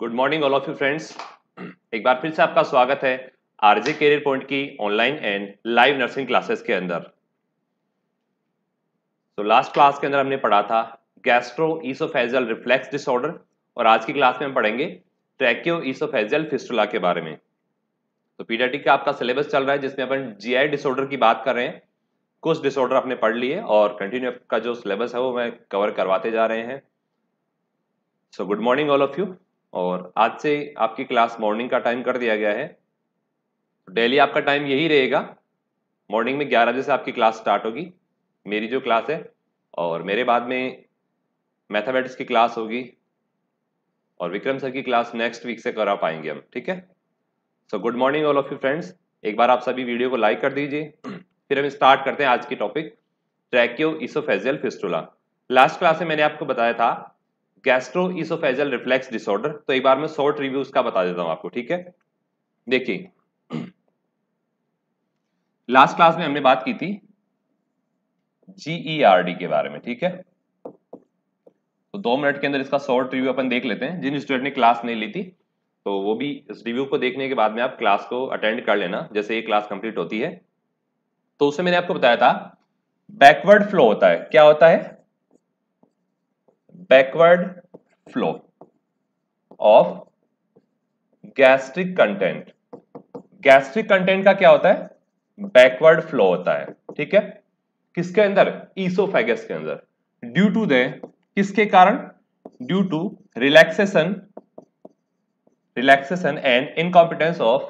Good morning all of you friends एक बार फिर से आपका स्वागत है आरजे कैरियर पॉइंट की online and live nursing classes के अंदर। तो लास्ट क्लास के अंदर हमने पढ़ा था गैस्ट्रो ईसोफेजियल रिफ्लेक्स डिसऑर्डर और आज की क्लास में हम पढ़ेंगे ट्रैक्यो ईसोफेजियल फिस्टुला के बारे में। तो पीडियाटिक का आपका सिलेबस चल रहा है जिसमें अपन जीआई डिसऑर्डर की बात कर रहे हैं। कुछ डिसऑर्डर आपने पढ़ लिए और कंटिन्यू का जो सिलेबस है वो मैं कवर करवाते जा रहे हैं। So good morning all of you और आज से आपकी क्लास मॉर्निंग का टाइम कर दिया गया है। डेली आपका टाइम यही रहेगा। मॉर्निंग में 11 बजे से आपकी क्लास स्टार्ट होगी। मेरी जो क्लास है और मेरे बाद में मैथमेटिक्स की क्लास होगी और विक्रम सर की क्लास नेक्स्ट वीक से करा पाएँगे हम, ठीक है? So good morning all of you friends एक बार आप सभी वीडियो को लाइक कर दीजिए। फिर हम स्टार्ट करते हैं आज की topic tracheo esophageal fistula last class में मैंने आपको बताया था गैस्ट्रो इसोफेजल रिफ्लेक्स डिसऑर्डर। तो एक बार मैं शॉर्ट रिव्यू उसका बता देता हूँ आपको, ठीक है? देखिए, लास्ट क्लास में हमने बात की थी जीईआरडी e के बारे में, ठीक है? तो दो मिनट के अंदर इसका शॉर्ट रिव्यू अपन देख लेते हैं। जिन स्टूडेंट ने क्लास नहीं ली थी तो वो भी इस रिव्यू को देखने के बाद में आप क्लास को अटेंड कर लेना, जैसे ये क्लास कंप्लीट होती है। तो उसे मैंने आपको बताया था, बैकवर्ड फ्लो होता है। क्या होता है? Backward flow of gastric content gastric content का क्या होता है? बैकवर्ड फ्लो होता है, ठीक है? किसके अंदर? ईसोफेगस के अंदर। ड्यू टू द किसके कारण? Due to relaxation relaxation and incompetence of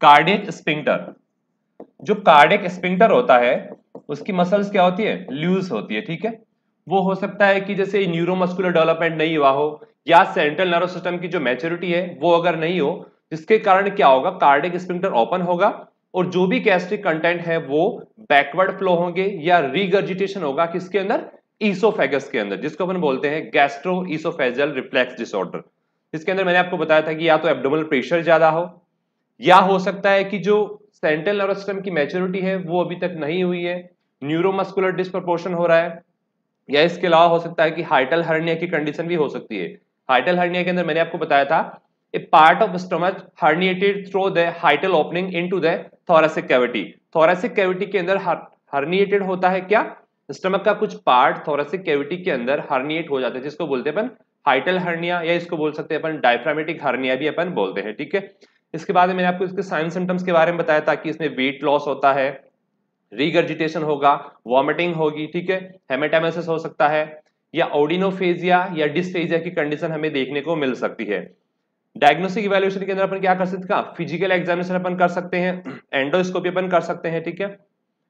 cardiac sphincter जो कार्डियक स्पिंक्टर होता है, उसकी मसल्स क्या होती है? लूज होती है, ठीक है? वो हो सकता है कि जैसे न्यूरोमस्कुलर डेवलपमेंट नहीं हुआ हो, या सेंट्रल नर्व सिस्टम की जो मैच्योरिटी है, वो अगर नहीं हो, जिसके कारण क्या होगा? कार्डिक स्प्रिंटर ओपन होगा, और जो भी गैस्ट्रिक कंटेंट है, वो बैकवर्ड फ्लो होंगे, या रिगर्जिटेशन होगा किसके अंदर? ईसोफेगस के अंदर, जिसको अपन बोलते हैं गैस्ट्रो ईसोफेजल रिफ्लेक्स डिसऑर्डर इसके अंदर मैंने आपको बताया था कि या तो एब्डोमल प्रेशर ज़्यादा हो, या हो सकता है कि जो सेंट्रल नर्व सिस्टम की मैच्योरिटी है, वो अभी तक नहीं हुई है। न्यूरोमस्कुलर डिस्प्रपोर्शन हो रहा है। या इसके अलावा हो सकता है कि हाइटल हर्निया की कंडीशन भी हो सकती है। हाइटल हर्निया के अंदर मैंने आपको बताया था a part of stomach herniated through the hiatal opening into the thoracic cavity thoracic cavity के अंदर हर्निएटेड होता है क्या? स्टमक का कुछ पार्ट थोरेसिक कैविटी के अंदर हर्निएट हो जाता है, जिसको बोलते हैं अपन हाइटल हर्निया, या इसको बोल सकते हैं अपन डायफ्रामेटिक हर्निया भी अपन बोलते हैं, ठीक है? इसके बाद मैंने आपको इसके साइन सिम्टम्स के बारे में बताया था कि इसमें वेट लॉस होता है रिगर्जिटेशन होगा वॉमिटिंग होगी, ठीक है? हेमेटामेसिस हो सकता है, या ओडिनोफेजिया या डिस्फेजिया की कंडीशन हमें देखने को मिल सकती है। डायग्नोस्टिक इवेल्युएशन के अंदर अपन क्या कर सकते हैं? फ़िज़िकल एग्जामिनेशन अपन कर सकते हैं एंडोस्कोपी अपन कर सकते हैं, ठीक है?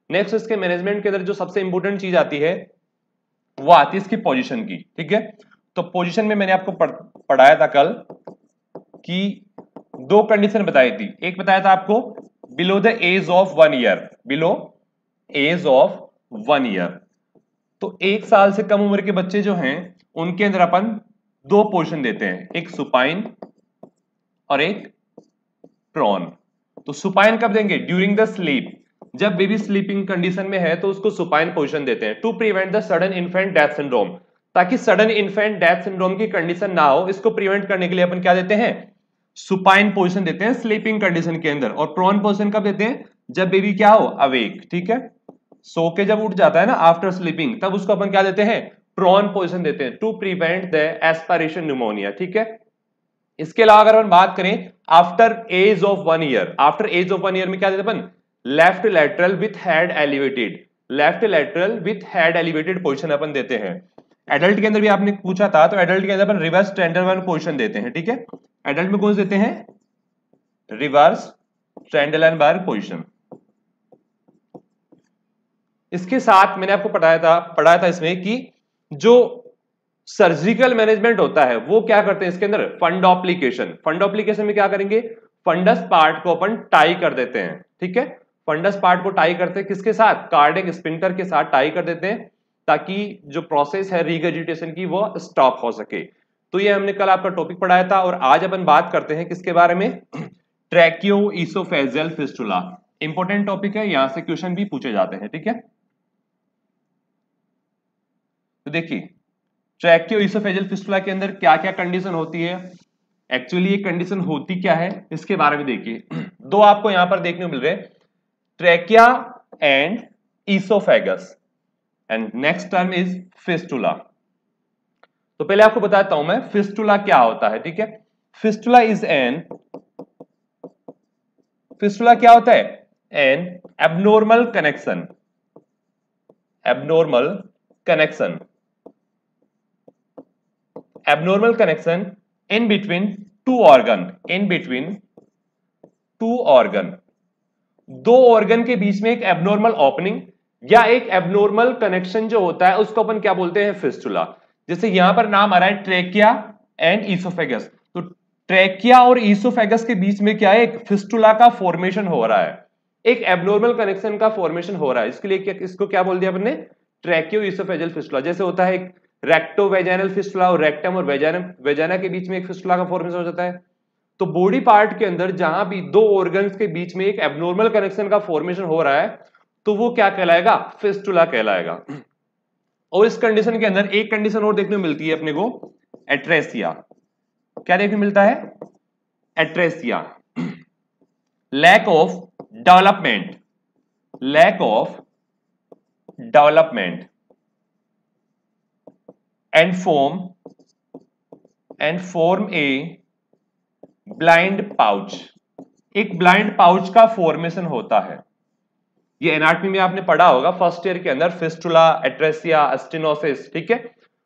नेक्स्ट इसके मैनेजमेंट के अंदर जो सबसे इंपोर्टेंट चीज़ आती है, वो आती है इसकी पोजीशन की, ठीक है? तो पोजीशन में मैंने आपको पढ़ाया था कल कि दो कंडीशन बताई थी। एक बताया था आपको below the age of one year below age of one year तो एक साल से कम उम्र के बच्चे जो हैं, उनके अंदर अपन दो पोर्शन देते हैं, एक सुपाइन और एक प्रॉन तो सुपाइन कब देंगे? ड्यूरिंग द स्लीप जब बेबी स्लीपिंग कंडीशन में है तो उसको सुपाइन पोर्शन देते हैं to prevent the sudden infant death syndrome ताकि सडन इन्फेंट डेथ सिंड्रोम की कंडीशन ना हो, इसको प्रिवेंट करने के लिए अपन क्या देते हैं? सुपाइन पोजिशन देते हैं स्लीपिंग कंडीशन के अंदर. और प्रॉन पोजिशन कब देते हैं? जब बेबी क्या हो? अवेक ठीक है? सो के जब उठ जाता है ना आफ्टर स्लीपिंग तब उसको अपन क्या देते हैं? प्रॉन पोजिशन देते हैं to prevent the aspiration pneumonia ठीक है? इसके अलावा अगर अपन बात करें after age of one year after age of one year में क्या देते अपन? Left lateral with head elevated left lateral with head elevated position अपन देते हैं। एडल्ट के अंदर भी आपने पूछा था तो एडल्ट के अंदर अपन रिवर्स टेंडर वन पोजिशन देते हैं, ठीक है? एडल्ट में कौन देते हैं? रिवर्स ट्रेंडल बार पोजिशन इसके साथ मैंने आपको पढ़ाया था पढ़ाया था इसमें कि जो सर्जिकल मैनेजमेंट होता है, वो क्या करते हैं इसके अंदर? फंड ऑप्लीकेशन फंड ऑप्लीकेशन में क्या करेंगे? फंडस पार्ट को अपन टाई कर देते हैं, ठीक है? फंडस पार्ट को टाई करते हैं किसके साथ? कार्डिक स्पिंटर के साथ टाई कर देते हैं, ताकि जो प्रोसेस है रिगजिटेशन की, वो स्टॉप हो सके। तो ये हमने कल आपका टॉपिक पढ़ाया था, और आज अपन बात करते हैं किसके बारे में? Tracheo esophageal fistula important topic है, यहाँ से क्वेश्चन भी पूछे जाते हैं, ठीक है? तो देखिए ट्रैकियो इसोफेजल फिस्टुला के अंदर क्या क्या कंडीशन होती है? एक्चुअली ये कंडीशन होती क्या है? इसके बारे में देखिए। दो आपको यहाँ पर देखने को मिल रहे trachea and esophagus and next term is fistula तो पहले आपको बताता हूँ मैं फिस्टुला क्या होता है, ठीक है? फिस्टुला इज़ एन फिस्टुला क्या होता है? An abnormal connection abnormal connection abnormal connection in between two organ in between two organ. दो ऑर्गन के बीच में एक एबनॉर्मल ओपनिंग या एक एबनॉर्मल कनेक्शन जो होता है उसको अपन क्या बोलते हैं? फिस्टुला जैसे यहाँ पर नाम आ रहा है ट्रेकिया एंड ईसोफेगस तो ट्रेकिया और ईसोफेगस के बीच में क्या है? एक फिस्टुला का फॉर्मेशन हो रहा है। एक एबनॉर्मल कनेक्शन का फॉर्मेशन हो रहा है। इसके लिए क्या, इसको क्या बोल दिया अपने ट्रेकियो ईसोफेजल फिस्टुला जैसे होता है एक रेक्टो वेजाइनल फिस्टुला और रेक्टम और वेजाइना के बीच में एक फिस्टुला का फॉर्मेशन हो जाता है। तो बॉडी पार्ट के अंदर जहाँ भी दो ऑर्गन के बीच में एक एबनॉर्मल कनेक्शन का फॉर्मेशन हो रहा है तो वो क्या कहलाएगा? फिस्टुला कहलाएगा। और इस कंडीशन के अंदर एक कंडीशन और देखने मिलती है अपने को एट्रेसिया क्या देखने मिलता है? Atresia lack of development lack of development and form and form a blind pouch. एक ब्लाइंड पाउच का फॉर्मेशन होता है। ये एनाटमी में आपने पढ़ा होगा फ़र्स्ट ईयर के अंदर फिस्टुला एट्रेसिया अस्टिनोसिस ठीक है?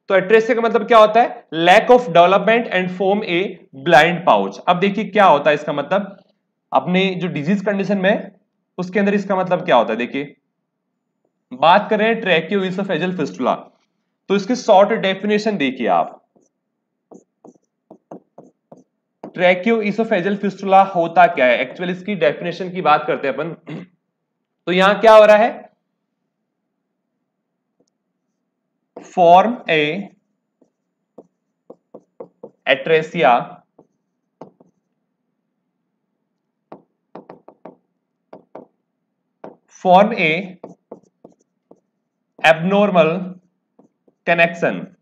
तो एट्रेसिया का मतलब क्या होता है? Lack of development and form a blind pouch अब देखिए क्या होता है इसका मतलब। अपने जो डिज़ीज़ कंडीशन में, उसके अंदर इसका मतलब क्या होता है? देखिए, बात करें ट्रैक्योइसोफेजल फिस्टुला तो इसकी शॉर्ट डेफिनेशन देखिए आप। ट्रैक्यो इसोफेजल फिस्टुला होता क्या है? एक्चुअली इसकी डेफिनेशन की बात करते हैं अपन। तो यहाँ क्या हो रहा है? Form a atresia form a abnormal connection.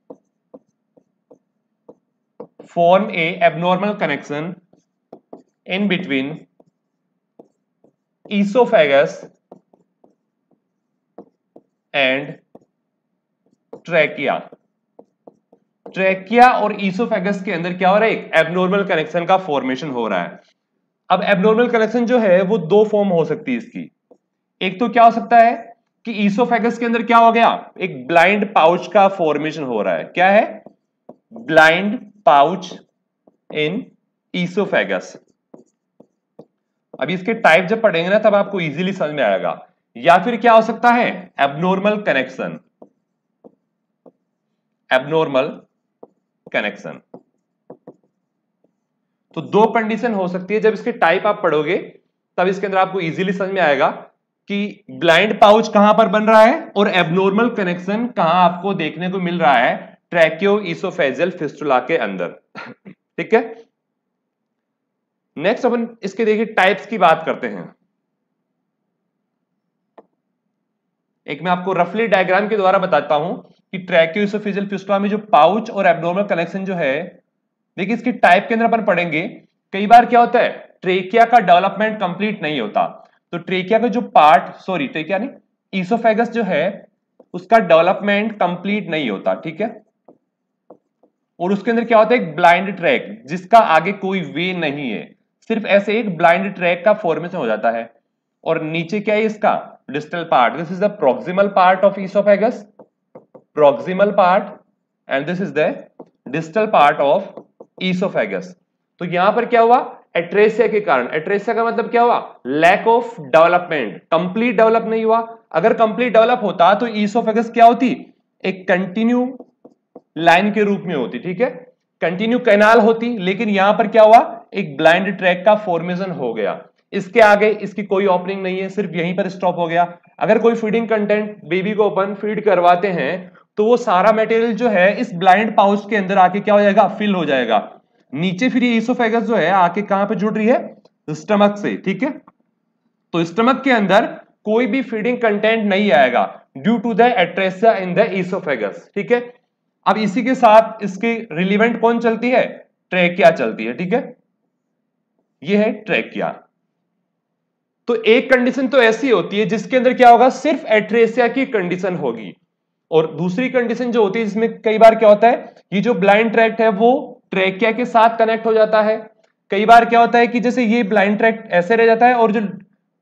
Form a abnormal connection in between esophagus and trachea. Trachea और ईसोफेगस के अंदर क्या हो रहा है? एक एबनॉर्मल कनेक्शन का फॉर्मेशन हो रहा है। अब एबनॉर्मल कनेक्शन जो है, वो दो फॉर्म हो सकती है इसकी। एक तो क्या हो सकता है? कि ईसोफेगस के अंदर क्या हो गया? एक ब्लाइंड पाउच का फॉर्मेशन हो रहा है। क्या है? ब्लाइंड पाउच इन ईसोफेगस अभी इसके टाइप जब पढ़ेंगे ना, तब आपको इजीली समझ में आएगा। या फिर क्या हो सकता है? एबनॉर्मल कनेक्शन एबनॉर्मल कनेक्शन तो दो कंडीशन हो सकती है। जब इसके टाइप आप पढ़ोगे, तब इसके अंदर आपको इजीली समझ में आएगा कि ब्लाइंड पाउच कहाँ पर बन रहा है और एबनॉर्मल कनेक्शन कहाँ आपको देखने को मिल रहा है? ट्रैक्यो इसोफेजल फिस्टुला के अंदर। ठीक है? नेक्स्ट अपन इसके देखिए टाइप्स की बात करते हैं। एक मैं आपको रफली डायग्राम के द्वारा बताता हूँ कि ट्रैक्यो इसोफेजल फिस्टुला में जो पाउच और एबनॉर्मल कनेक्शन जो है, देखिए इसकी टाइप के अंदर अपन पढ़ेंगे, कई बार क्या होता है ट्रेकिया का डेवलपमेंट कंप्लीट नहीं होता। तो ट्रेकिया का जो पार्ट सॉरी ट्रेकिया नहीं ईसोफेगस जो है, उसका डेवलपमेंट कंप्लीट नहीं होता, ठीक है? और उसके अंदर क्या होता है? एक ब्लाइंड ट्रैक जिसका आगे कोई वे नहीं है। सिर्फ़ ऐसे एक ब्लाइंड ट्रैक का फॉर्मेशन हो जाता है। और नीचे क्या है इसका? Distal part this is the proximal part of oesophagus proximal part and this is the distal part of oesophagus तो यहाँ पर क्या हुआ? एट्रेसिया के कारण। एट्रेसिया का मतलब क्या हुआ? Lack of development complete develop नहीं हुआ। अगर कंप्लीट डेवलप होता तो ईसोफेगस क्या होती? एक कंटिन्यू लाइन के रूप में होती, ठीक है? कंटिन्यू कैनाल होती, लेकिन यहाँ पर क्या हुआ? एक ब्लाइंड ट्रैक का फॉर्मेशन हो गया। इसके आगे इसकी कोई ओपनिंग नहीं है, सिर्फ़ यहीं पर स्टॉप हो गया। अगर कोई फीडिंग कंटेंट बेबी को अपन फ़ीड करवाते हैं तो वो सारा मटेरियल जो है, इस ब्लाइंड पाउच के अंदर आके क्या हो जाएगा? फिल हो जाएगा। नीचे फिर ये इसोफेगस जो है, आके कहाँ पे जुड़ रही है? स्टमक से, ठीक है? तो स्टमक के अंदर कोई भी फीडिंग कंटेंट नहीं आएगा due to the atresia in the oesophagus ठीक है? अब इसी के साथ इसकी रिलीवेंट कौन चलती है? ट्रेकिया चलती है, ठीक है? ये है ट्रेकिया तो एक कंडीशन तो ऐसी होती है जिसके अंदर क्या होगा? सिर्फ़ एट्रेसिया की कंडीशन होगी। और दूसरी कंडीशन जो होती है जिसमें कई बार क्या होता है? ये जो ब्लाइंड ट्रैक्ट है वो ट्रैकिया के साथ कनेक्ट हो जाता है। कई बार क्या होता है कि जैसे ये ब्लाइंड ट्रैक्ट ऐसे रह जाता है और जो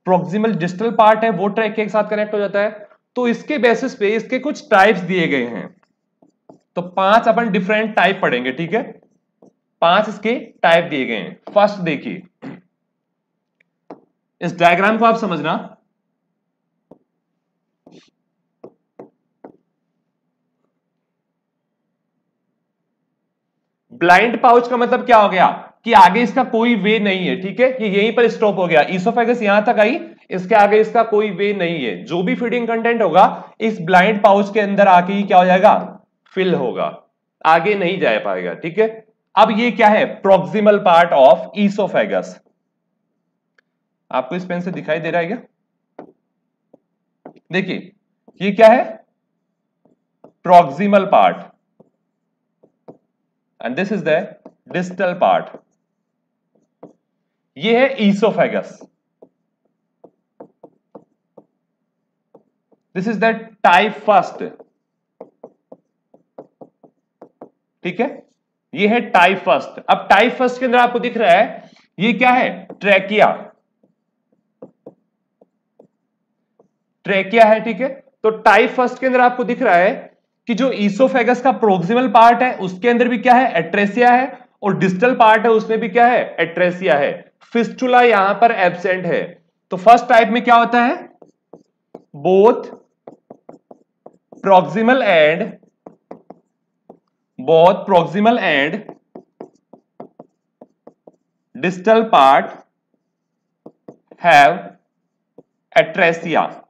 प्रोक्सिमल डिजिटल पार्ट है, वो ट्रैकिया के साथ कनेक्ट हो जाता है। तो इसके बेसिस पे इसके कुछ टाइप्स दिए गए हैं। तो पाँच अपन डिफरेंट टाइप पढ़ेंगे, ठीक है? पाँच इसके टाइप दिए गए हैं। फ़र्स्ट देखिए, इस डायग्राम को आप समझना। ब्लाइंड पाउच का मतलब क्या हो गया कि आगे इसका कोई वे नहीं है, ठीक है? ये यहीं पर स्टॉप हो गया। ईसोफेगस यहाँ तक आई, इसके आगे इसका कोई वे नहीं है। जो भी फीडिंग कंटेंट होगा, इस ब्लाइंड पाउच के अंदर आके ही क्या हो जाएगा? फिल होगा। आगे नहीं जा पाएगा, ठीक है? अब ये क्या है? प्रोक्सिमल पार्ट ऑफ़ ईसोफेगस आपको इस पेन से दिखाई दे रहा है क्या? देखिए, ये क्या है? Proximal part and this is the distal part ये है oesophagus this is the type first ठीक है? ये है टाइप फ़र्स्ट अब टाइप फ़र्स्ट के अंदर आपको दिख रहा है, ये क्या है? ट्रैकिया ट्रैकिया है, ठीक है? तो टाइप फ़र्स्ट के अंदर आपको दिख रहा है कि जो ईसोफेगस का प्रोक्सिमल पार्ट है, उसके अंदर भी क्या है? एट्रेसिया है, और डिस्टल पार्ट है, उसमें भी क्या है? एट्रेसिया है। फिस्टुला यहाँ पर एबसेंट है। तो फ़र्स्ट टाइप में क्या होता है? Both proximal end both proximal end distal part have atresia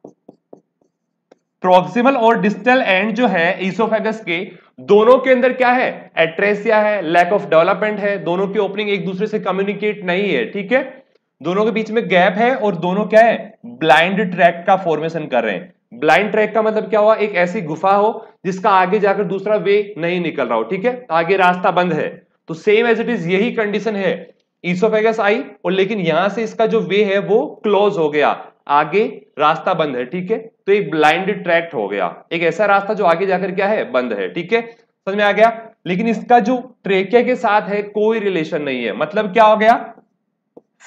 proximal और डिस्टल एंड जो है ईसोफेगस के, दोनों के अंदर क्या है? एट्रेसिया है लैक ऑफ़ डेवलपमेंट है, दोनों की ओपनिंग एक दूसरे से कम्युनिकेट नहीं है, ठीक है? दोनों के बीच में गैप है और दोनों क्या है? ब्लाइंड ट्रैक का फॉर्मेशन कर रहे हैं। ब्लाइंड ट्रैक का मतलब क्या हुआ? एक ऐसी गुफा हो, जिसका आगे जाकर दूसरा वे नहीं निकल रहा हो, ठीक है? आगे रास्ता बंद है। तो सेम एज इट इज़ यही कंडीशन है। ईसोफेगस आई, और लेकिन यहाँ से इसका जो वे है, वो क्लोज हो गया। आगे रास्ता बंद है, ठीक है? तो एक ब्लाइंड ट्रैक्ट हो गया। एक ऐसा रास्ता जो आगे जाकर क्या है? बंद है, ठीक है? समझ में आ गया? लेकिन इसका जो ट्रेकिया के साथ है, कोई रिलेशन नहीं है। मतलब क्या हो गया?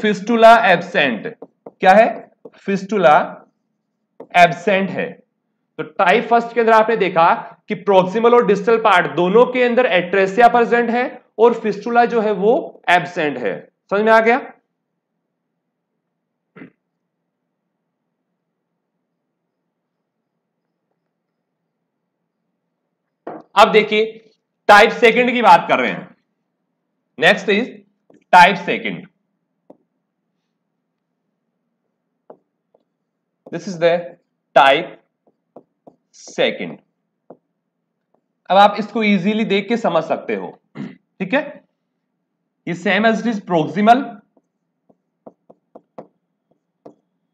फिस्टुला एबसेंट क्या है? फिस्टुला एबसेंट है। तो टाइप फ़र्स्ट के अंदर आपने देखा कि प्रोक्सिमल और डिस्टल पार्ट दोनों के अंदर एट्रेसिया प्रेजेंट है और फिस्टुला जो है वो एबसेंट है। समझ में आ गया? अब देखिए टाइप सेकंड की बात कर रहे हैं। Next is type second this is the type second अब आप इसको इजीली देख के समझ सकते हो। ठीक है? ये same as it is proximal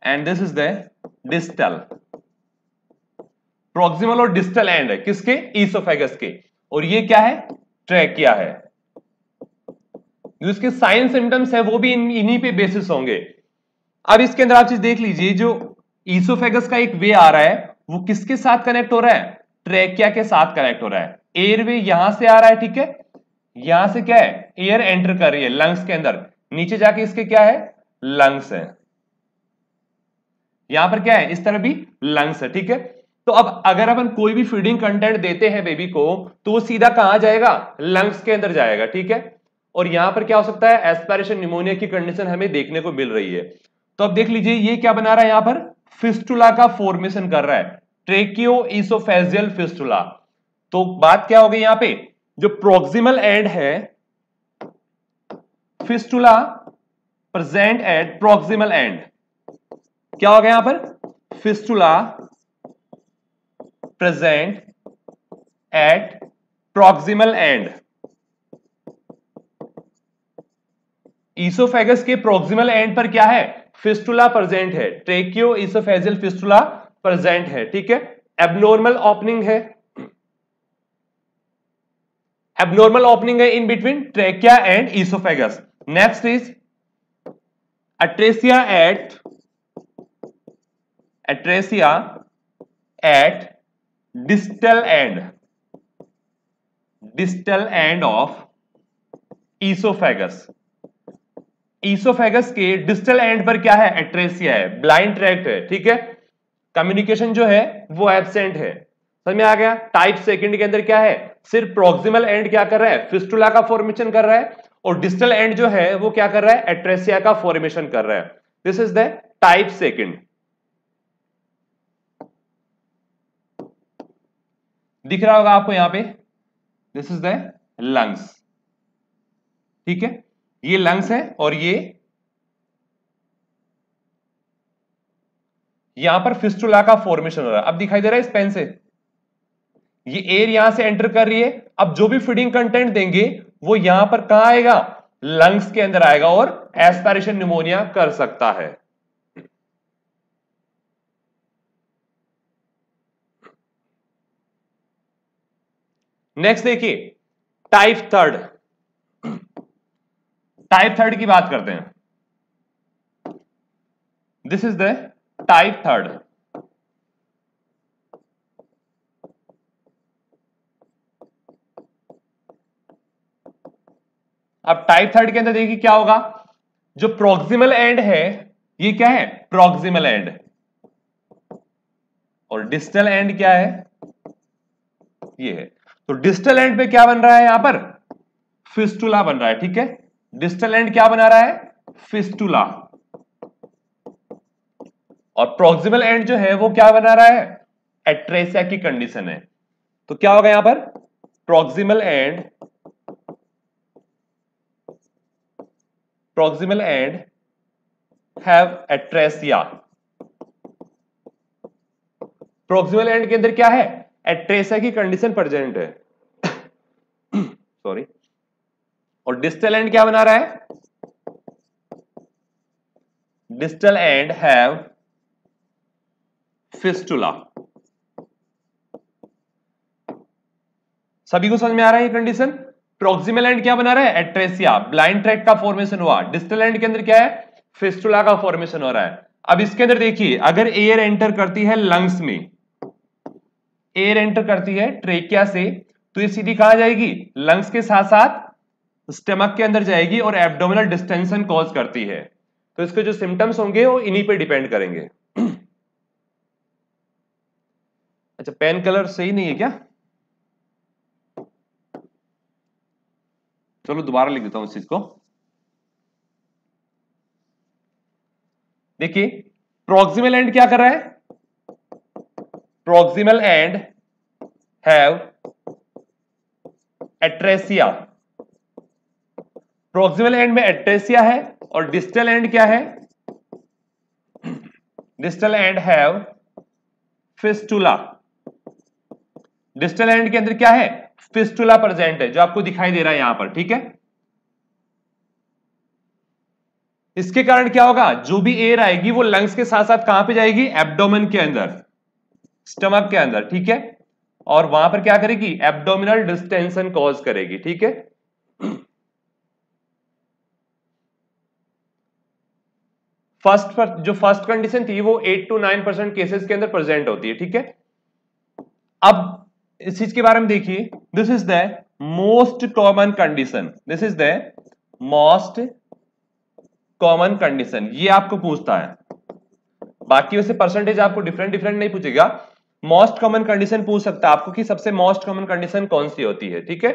end this is the distal proximal और डिस्टल एंड है। किसके? ईसोफेगस के। और ये क्या है? ट्रैकिया है। जो इसके साइन सिम्टम्स है, वो भी इन्हीं पे बेसिस होंगे। अब इसके अंदर आप चीज़ देख लीजिए, जो ईसोफेगस का एक वे आ रहा है, वो किसके साथ कनेक्ट हो रहा है? ट्रैकिया के साथ कनेक्ट हो रहा है। एयर वे यहाँ से आ रहा है, ठीक है? यहाँ से क्या है? एयर एंटर कर रही है लंग्स के अंदर। नीचे जाके इसके क्या है? लंग्स है। यहाँ पर क्या है? इस तरह भी लंग्स है, ठीक है? तो अब अगर अपन कोई भी फीडिंग कंटेंट देते हैं बेबी को तो वो सीधा कहाँ जाएगा? लंग्स के अंदर जाएगा, ठीक है? और यहाँ पर क्या हो सकता है? एस्पायरेशन निमोनिया की कंडीशन हमें देखने को मिल रही है। तो अब देख लीजिए, ये क्या बना रहा है यहाँ पर? फिस्टुला का फॉर्मेशन कर रहा है। ट्रेकियो इसोफेजियल फिस्टुला तो बात क्या हो गई यहाँ पे? जो प्रोक्सिमल एंड है fistula present at proximal end क्या हो गया यहाँ पर? Fistula present at proximal end oesophagus के प्रोक्सिमल एंड पर क्या है? फिस्टुला प्रेजेंट है. ट्रेकियो इसोफेजियल फिस्टुला प्रेजेंट है. ठीक है? एबनॉर्मल ओपनिंग है. एबनॉर्मल ओपनिंग है in between trachea and oesophagus next is atresia at atresia at distal end distal end of oesophagus oesophagus के डिस्टल एंड पर क्या है? एट्रेसिया है. ब्लाइंड ट्रैक्ट है. ठीक है? कम्युनिकेशन जो है, वो एबसेंट है. समझ में आ गया? टाइप सेकंड के अंदर क्या है? सिर्फ़ प्रोक्सिमल एंड क्या कर रहा है? फिस्टुला का फॉर्मेशन कर रहा है. और डिस्टल एंड जो है, वो क्या कर रहा है? एट्रेसिया का फॉर्मेशन कर रहा है. This is the type second दिख रहा होगा आपको यहाँ पे? दिस इज़ द लंग्स ठीक है? ये लंग्स है और ये यहाँ पर फिस्टुला का फॉर्मेशन हो रहा है। अब दिखाई दे रहा है इस पेन से। ये एयर यहाँ से एंटर कर रही है। अब जो भी फीडिंग कंटेंट देंगे, वो यहाँ पर कहाँ आएगा? लंग्स के अंदर आएगा और एस्पायरेशन निमोनिया कर सकता है। नेक्स्ट देखिए टाइप थर्ड टाइप थर्ड की बात करते हैं। This is the type third अब टाइप थर्ड के अंदर देखिए क्या होगा? जो प्रोक्सिमल एंड है, ये क्या है? प्रोक्सिमल एंड और डिस्टल एंड क्या है? ये है। तो डिस्टल एंड पे क्या बन रहा है यहाँ पर? फिस्टुला बन रहा है, ठीक है? डिस्टल एंड क्या बना रहा है? फिस्टुला और प्रोक्सिमल एंड जो है, वो क्या बना रहा है? एट्रेसिया की कंडीशन है। तो क्या होगा यहाँ पर? Proximal end proximal end have atresia proximal end के अंदर क्या है? एट्रेसिया की कंडीशन प्रेजेंट है। सॉरी और डिस्टल एंड क्या बना रहा है? डिस्टल एंड हैव फिस्टुला सभी को समझ में आ रहा है ये कंडीशन प्रोक्सिमल एंड क्या बना रहा है? एट्रेसिया ब्लाइंड ट्रैक का फॉर्मेशन हुआ। डिस्टल एंड के अंदर क्या है? फिस्टुला का फॉर्मेशन हो रहा है। अब इसके अंदर देखिए, अगर एयर एंटर करती है लंग्स में एयर एंटर करती है ट्रेकिया से तो ये सीधी कहाँ जाएगी? लंग्स के साथ साथ स्टमक के अंदर जाएगी और एब्डोमिनल डिस्टेंशन कॉज करती है। तो इसके जो सिम्टम्स होंगे, वो इन्हीं पे डिपेंड करेंगे। अच्छा पेन कलर सही नहीं है क्या? चलो, दोबारा लिख देता हूँ इस चीज़ को। देखिए प्रोक्सिमल एंड क्या कर रहा है? Proximal end have atresia. Proximal end में एट्रेसिया है और डिस्टल एंड क्या है? Distal end have fistula. Distal end के अंदर क्या है? फिस्टुला प्रेजेंट है, जो आपको दिखाई दे रहा है यहाँ पर, ठीक है? इसके कारण क्या होगा? जो भी एयर आएगी, वो लंग्स के साथ साथ कहाँ पे जाएगी? एब्डोमेन के अंदर स्टमक के अंदर, ठीक है? और वहाँ पर क्या करेगी? एब्डोमिनल डिस्टेंशन कॉज करेगी, ठीक है? फ़र्स्ट जो फ़र्स्ट कंडीशन थी, वो eight to nine percent cases के अंदर प्रेजेंट होती है, ठीक है? अब इस चीज़ के बारे में देखिए। This is the most common condition this is the most common condition ये आपको पूछता है। बाकी वैसे परसेंटेज आपको डिफरेंट डिफरेंट नहीं पूछेगा। मोस्ट कॉमन कंडीशन पूछ सकता है। आपको कि सबसे मोस्ट कॉमन कंडीशन कौन सी होती है, ठीक है?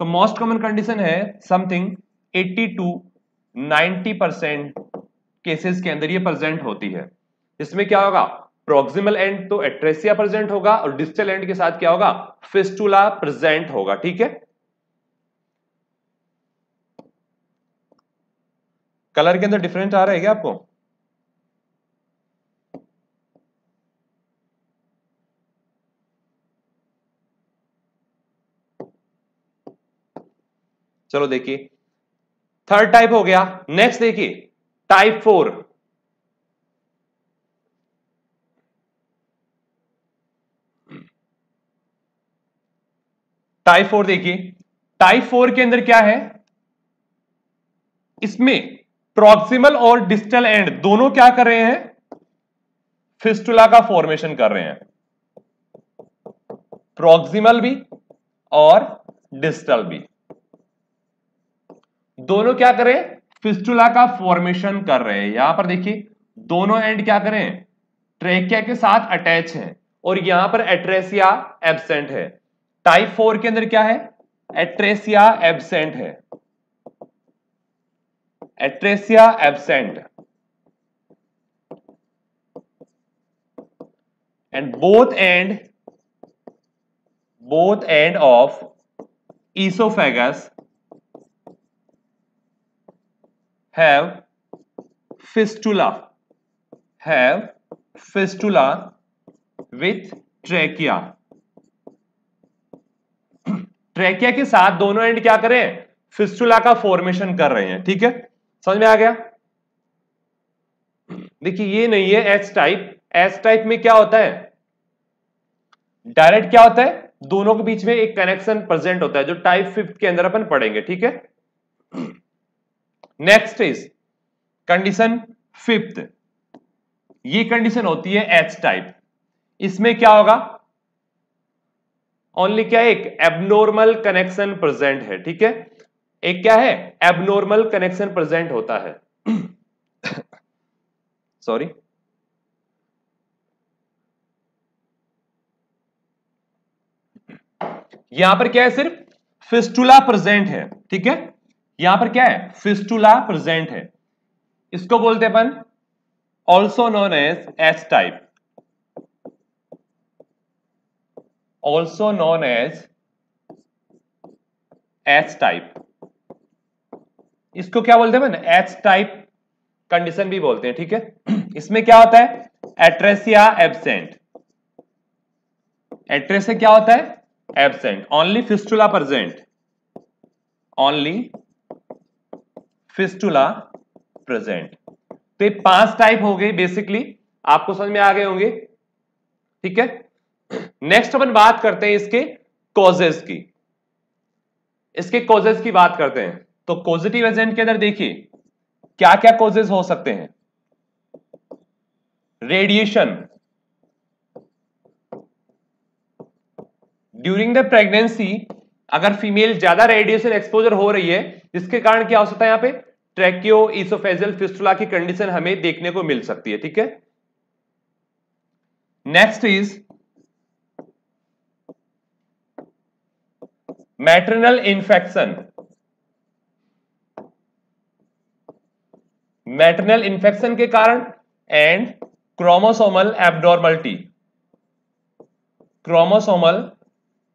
सो मोस्ट कॉमन कंडीशन है समथिंग 80 टू 90 परसेंट केसेस के अंदर ये प्रेजेंट होती है। इसमें क्या होगा? प्रोक्सिमल एंड तो एट्रेसिया प्रेजेंट होगा और डिस्टल एंड के साथ क्या होगा? फिस्टुला प्रेजेंट होगा, ठीक है? कलर के अंदर डिफरेंट आ रहा है क्या आपको? चलो देखिए। थर्ड टाइप हो गया। नेक्स्ट देखिए। टाइप फोर टाइप फोर देखिए। टाइप फोर के अंदर क्या है? इसमें प्रॉक्सिमल और डिस्टल एंड दोनों क्या कर रहे हैं? फिस्टुला का फॉर्मेशन कर रहे हैं। प्रॉक्सिमल भी और डिस्टल भी। दोनों क्या करें? फिस्टुला का फॉर्मेशन कर रहे हैं। यहाँ पर देखिए, दोनों एंड क्या करें? ट्रेकिया के साथ अटैच है। और यहाँ पर एट्रेसिया एबसेंट है। टाइप फोर के अंदर क्या है? एट्रेसिया एबसेंट है। Atresia absent and both end both end of esophagus have fistula. Have fistula with trachea. Trachea के साथ दोनों एंड क्या करें? फिस्टुला का फॉर्मेशन कर रहे हैं, ठीक है? समझ में आ गया? देखिए, ये नहीं है एच टाइप एच टाइप में क्या होता है? डायरेक्ट क्या होता है? दोनों के बीच में एक कनेक्शन प्रेजेंट होता है, जो टाइप फिफ्थ के अंदर अपन पढ़ेंगे, ठीक है? नेक्स्ट इज़ कंडीशन फिफ्थ ये कंडीशन होती है एच टाइप इसमें क्या होगा? ओनली क्या एक एबनॉर्मल कनेक्शन प्रेजेंट है, ठीक है? एक क्या है? एबनॉर्मल कनेक्शन प्रेजेंट होता है। सॉरी यहाँ पर क्या है सिर्फ़? फिस्टुला प्रेजेंट है, ठीक है? यहाँ पर क्या है? फिस्टुला प्रेजेंट है। इसको बोलते अपन also known as H type also known as H type इसको क्या बोलते हैं अपन? एच टाइप कंडीशन भी बोलते हैं, ठीक है? इसमें क्या होता है? एट्रेसिया एबसेंट एट्रेसिया क्या होता है? Absent only fistula present. Only fistula present. तो ये पाँच टाइप हो गए बेसिकली आपको समझ में आ गए होंगे? ठीक है? नेक्स्ट अपन बात करते हैं इसके कॉजेस की। इसके कॉजेस की बात करते हैं। तो पॉजिटिव एजेंट के अंदर देखिए क्या क्या कॉजेस हो सकते हैं? रेडिएशन ड्यूरिंग द प्रेगनेंसी अगर फीमेल ज़्यादा रेडिएशन एक्सपोजर हो रही है, जिसके कारण क्या हो सकता है यहाँ पे? ट्रैकियो इसोफेजल फिस्टुला की कंडीशन हमें देखने को मिल सकती है, ठीक है? Next is maternal infection maternal infection के कारण and chromosomal abnormality chromosomal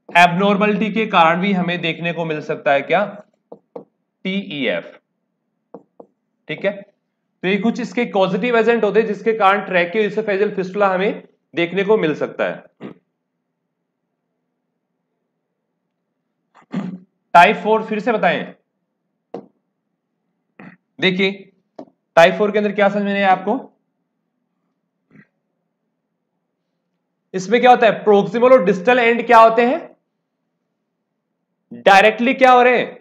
abnormality के कारण भी हमें देखने को मिल सकता है क्या? टीईएफ ठीक है? तो ये कुछ इसके पॉजिटिव एजेंट होते हैं जिसके कारण ट्रैकियो फिस्टुला हमें देखने को मिल सकता है। टाइप फोर फिर से बताएँ। देखिए टाइप फोर के अंदर क्या समझ में आया आपको? इसमें क्या होता है? प्रोक्सिमल और डिस्टल एंड क्या होते हैं? डायरेक्टली क्या हो रहे हैं?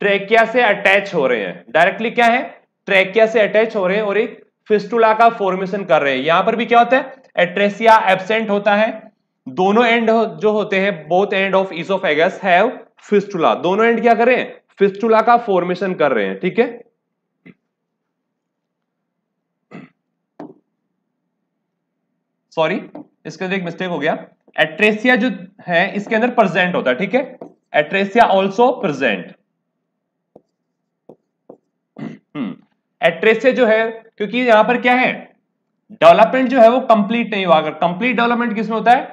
ट्रेकिया से अटैच हो रहे हैं। डायरेक्टली क्या है? ट्रैकिया से अटैच हो रहे हैं और एक फिस्टुला का फॉर्मेशन कर रहे हैं। यहाँ पर भी क्या होता है? एट्रेसिया एबसेंट होता है। दोनों एंड जो होते हैं both end of oesophagus have fistula दोनों एंड क्या कर रहे हैं? फिस्टुला का फॉर्मेशन कर रहे हैं, ठीक है? सॉरी इसके अंदर एक मिस्टेक हो गया। एट्रेसिया जो है, इसके अंदर प्रेजेंट होता है, ठीक है? एट्रेसिया ऑल्सो प्रेजेंट एट्रेसिया जो है, क्योंकि यहाँ पर क्या है? डेवलपमेंट जो है वो कंप्लीट नहीं हुआ। अगर कंप्लीट डेवलपमेंट किसमें होता है?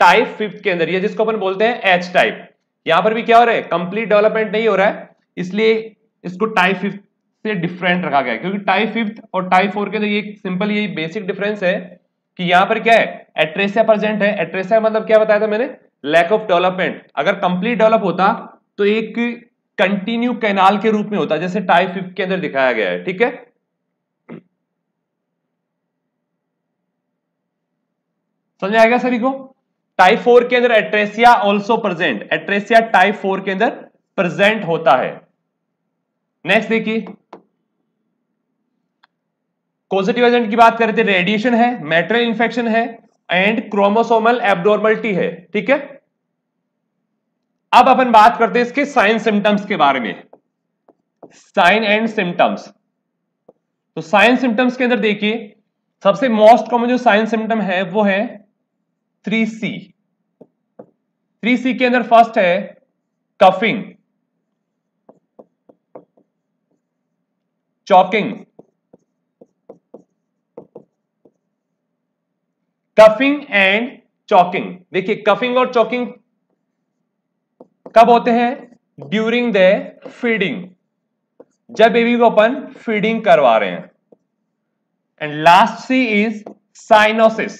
टाइप फिफ्थ के अंदर। ये जिसको अपन बोलते हैं एच टाइप यहाँ पर भी क्या हो रहा है? कंप्लीट डेवलपमेंट नहीं हो रहा है। इसलिए इसको टाइप फिफ्थ से डिफरेंट रखा गया क्योंकि टाइप फिफ्थ और टाइप फोर के अंदर ये सिंपल यही बेसिक डिफरेंस है कि यहाँ पर क्या है? एट्रेसिया प्रेजेंट है। एट्रेसिया मतलब क्या बताया था मैंने? लैक ऑफ़ डेवलपमेंट अगर कंप्लीट डेवलप होता तो एक कंटिन्यू कैनाल के रूप में होता है, जैसे टाइप फिफ्थ के अंदर दिखाया गया है, ठीक है? समझ आ गया सभी को? टाइप फोर के अंदर atresia also present atresia type four के अंदर प्रेजेंट होता है। नेक्स्ट देखिए। पॉजिटिव एजेंट की बात करें तो रेडिएशन है मेट्रल इंफेक्शन है एंड क्रोमोसोमल एब्डोर्मलिटी है, ठीक है? अब अपन बात करते हैं इसके साइन सिम्टम्स के बारे में। साइन एंड सिम्टम्स तो साइन सिम्टम्स के अंदर देखिए, सबसे मोस्ट कॉमन जो साइन सिम्टम है, वो है थ्री सी थ्री सी के अंदर फ़र्स्ट है coughing choking coughing and choking देखिए कफिंग और चॉकिंग कब होते हैं? ड्यूरिंग द फीडिंग जब बेबी को अपन फीडिंग करवा रहे हैं। And last C is cyanosis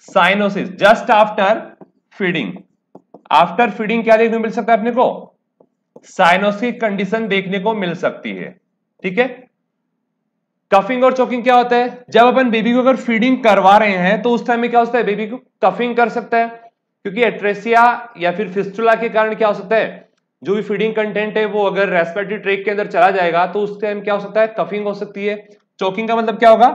cyanosis just after feeding after feeding क्या देखने को मिल सकता है अपने को? साइनोसिस कंडीशन देखने को मिल सकती है। ठीक है? कफिंग और चोकिंग क्या होता है? जब अपन बेबी को अगर फीडिंग करवा रहे हैं तो उस टाइम में क्या होता है? बेबी को कफिंग कर सकता है। क्योंकि एट्रेसिया या फिर फिस्टुला के कारण क्या हो सकता है? जो भी फीडिंग कंटेंट है, वो अगर रेस्पिरेटरी ट्रेक के अंदर चला जाएगा तो उस टाइम क्या हो सकता है? कफिंग हो सकती है। चौकिंग का मतलब क्या होगा?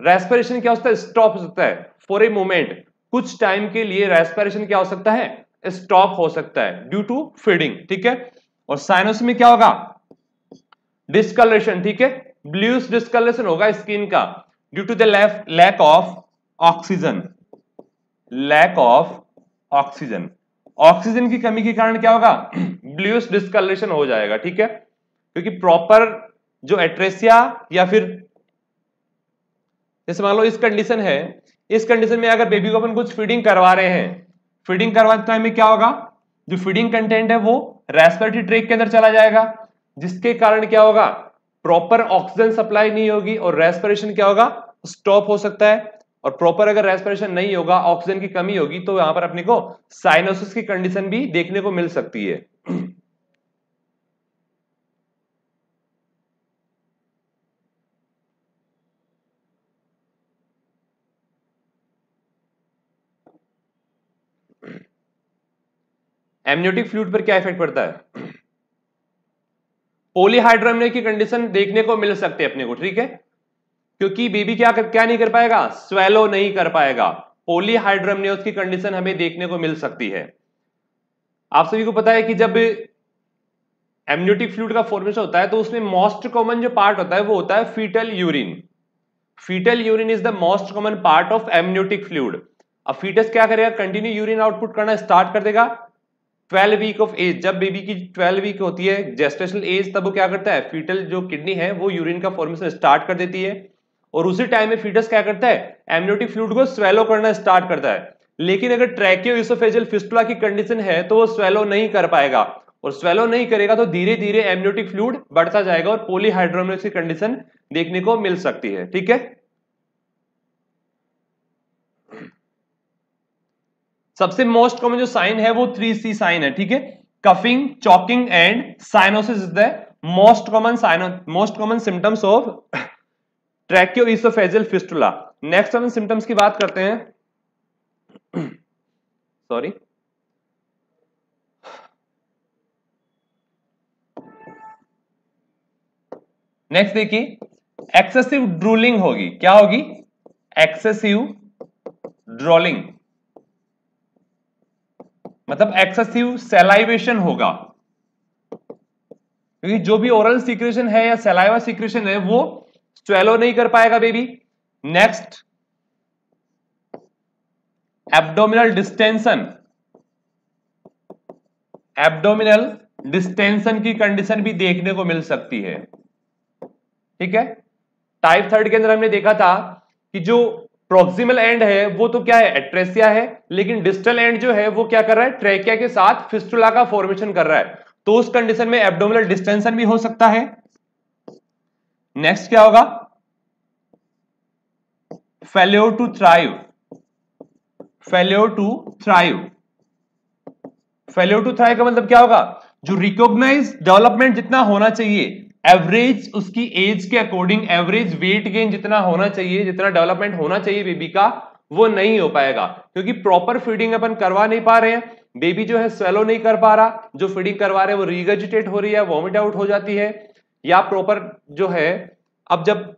रेस्पिरेशन क्या हो सकता है? स्टॉप हो सकता है। फॉर ए मोमेंट कुछ टाइम के लिए रेस्पिरेशन क्या हो सकता है? स्टॉप हो सकता है ड्यू टू फीडिंग ठीक है? और साइनस में क्या होगा? डिस्कलरेशन ठीक है? ब्लूस डिस्कलरेशन होगा स्किन का due to the lack of oxygen lack of oxygen oxygen की कमी के कारण क्या होगा? ब्लूस डिस्कलरेशन हो जाएगा, ठीक है? क्योंकि प्रॉपर जो एट्रेसिया या फिर जैसे मान लो इस कंडीशन है, इस कंडीशन में अगर बेबी को अपन कुछ फीडिंग करवा रहे हैं फीडिंग करवाते टाइम में क्या होगा? जो फीडिंग कंटेंट है वो रेस्पिरेटरी ट्रेक के अंदर चला जाएगा, जिसके कारण क्या होगा? प्रॉपर ऑक्सीजन सप्लाई नहीं होगी और रेस्पिरेशन क्या होगा? स्टॉप हो सकता है। और प्रॉपर अगर रेस्पिरेशन नहीं होगा ऑक्सीजन की कमी होगी तो यहाँ पर अपने को साइनोसिस की कंडीशन भी देखने को मिल सकती है। एमनियोटिक फ्लूड पर क्या इफ़ेक्ट पड़ता है? पोलीहाइड्रोमिन की कंडीशन देखने को मिल सकती है अपने को, ठीक है? क्योंकि बेबी क्या कर, क्या नहीं कर पाएगा? स्वेलो नहीं कर पाएगा। पोलीहाइड्रोमनियोस की कंडीशन हमें देखने को मिल सकती है। आप सभी को पता है कि जब एमनियोटिक फ्लूड का फॉर्मेशन होता है तो उसमें मोस्ट कॉमन जो पार्ट होता है वो होता है foetal urine foetal urine is the most common part of amniotic fluid अब फीटस क्या करेगा? कंटिन्यू यूरिन आउटपुट करना स्टार्ट कर देगा। 12 वीक ऑफ़ एज जब बेबी की 12 वीक होती है जेस्टेशनल एज तब वो क्या करता है? फीटल जो किडनी है वो यूरिन का फॉर्मेशन स्टार्ट कर देती है। और उसी टाइम में फीटस क्या करता है? एमनियोटिक फ्लूड को स्वेलो करना स्टार्ट करता है। लेकिन अगर ट्रैकियो इसोफेजियल फिस्टुला की कंडीशन है तो वो स्वेलो नहीं कर पाएगा। और स्वेलो नहीं करेगा तो धीरे धीरे एमनियोटिक फ्लूड बढ़ता जाएगा और पोलीहाइड्रोमिनस की कंडीशन देखने को मिल सकती है। ठीक है? सबसे मोस्ट कॉमन जो साइन है, वो थ्री सी साइन है। ठीक है? Coughing choking and cyanosis is the most common sign most common symptoms of tracheo oesophageal fistula next हम सिम्टम्स की बात करते हैं। सॉरी नेक्स्ट देखिए। एक्सेसिव ड्रूलिंग होगी। क्या होगी? एक्सेसिव ड्रॉलिंग मतलब एक्सेसिव सेलाइवेशन होगा। क्योंकि जो भी ओरल सीक्रेशन है या सेलाइवा सीक्रेशन है, वो स्वेलो नहीं कर पाएगा baby next abdominal distension abdominal distension की कंडीशन भी देखने को मिल सकती है. ठीक है? टाइप थर्ड के अंदर हमने देखा था कि जो प्रोक्सिमल एंड है, वो तो क्या है? एट्रेसिया है. लेकिन डिस्टल एंड जो है, वो क्या कर रहा है? ट्रेकिया के साथ फिस्टुला का फॉर्मेशन कर रहा है. तो उस कंडीशन में एब्डोमिनल डिस्टेंशन भी हो सकता है. नेक्स्ट क्या होगा? Failure to thrive failure to thrive failure to thrive का मतलब क्या होगा? जो रिकॉग्नाइज डेवलपमेंट जितना होना चाहिए एवरेज उसकी एज के अकॉर्डिंग एवरेज वेट गेन जितना होना चाहिए, जितना डेवलपमेंट होना चाहिए बेबी का, वो नहीं हो पाएगा। क्योंकि प्रॉपर फीडिंग अपन करवा नहीं पा रहे हैं। बेबी जो है स्वेलो नहीं कर पा रहा। जो फीडिंग करवा रहे हैं, वो रिगजिटेट हो रही है वॉमिट आउट हो जाती है। या प्रॉपर जो है, अब जब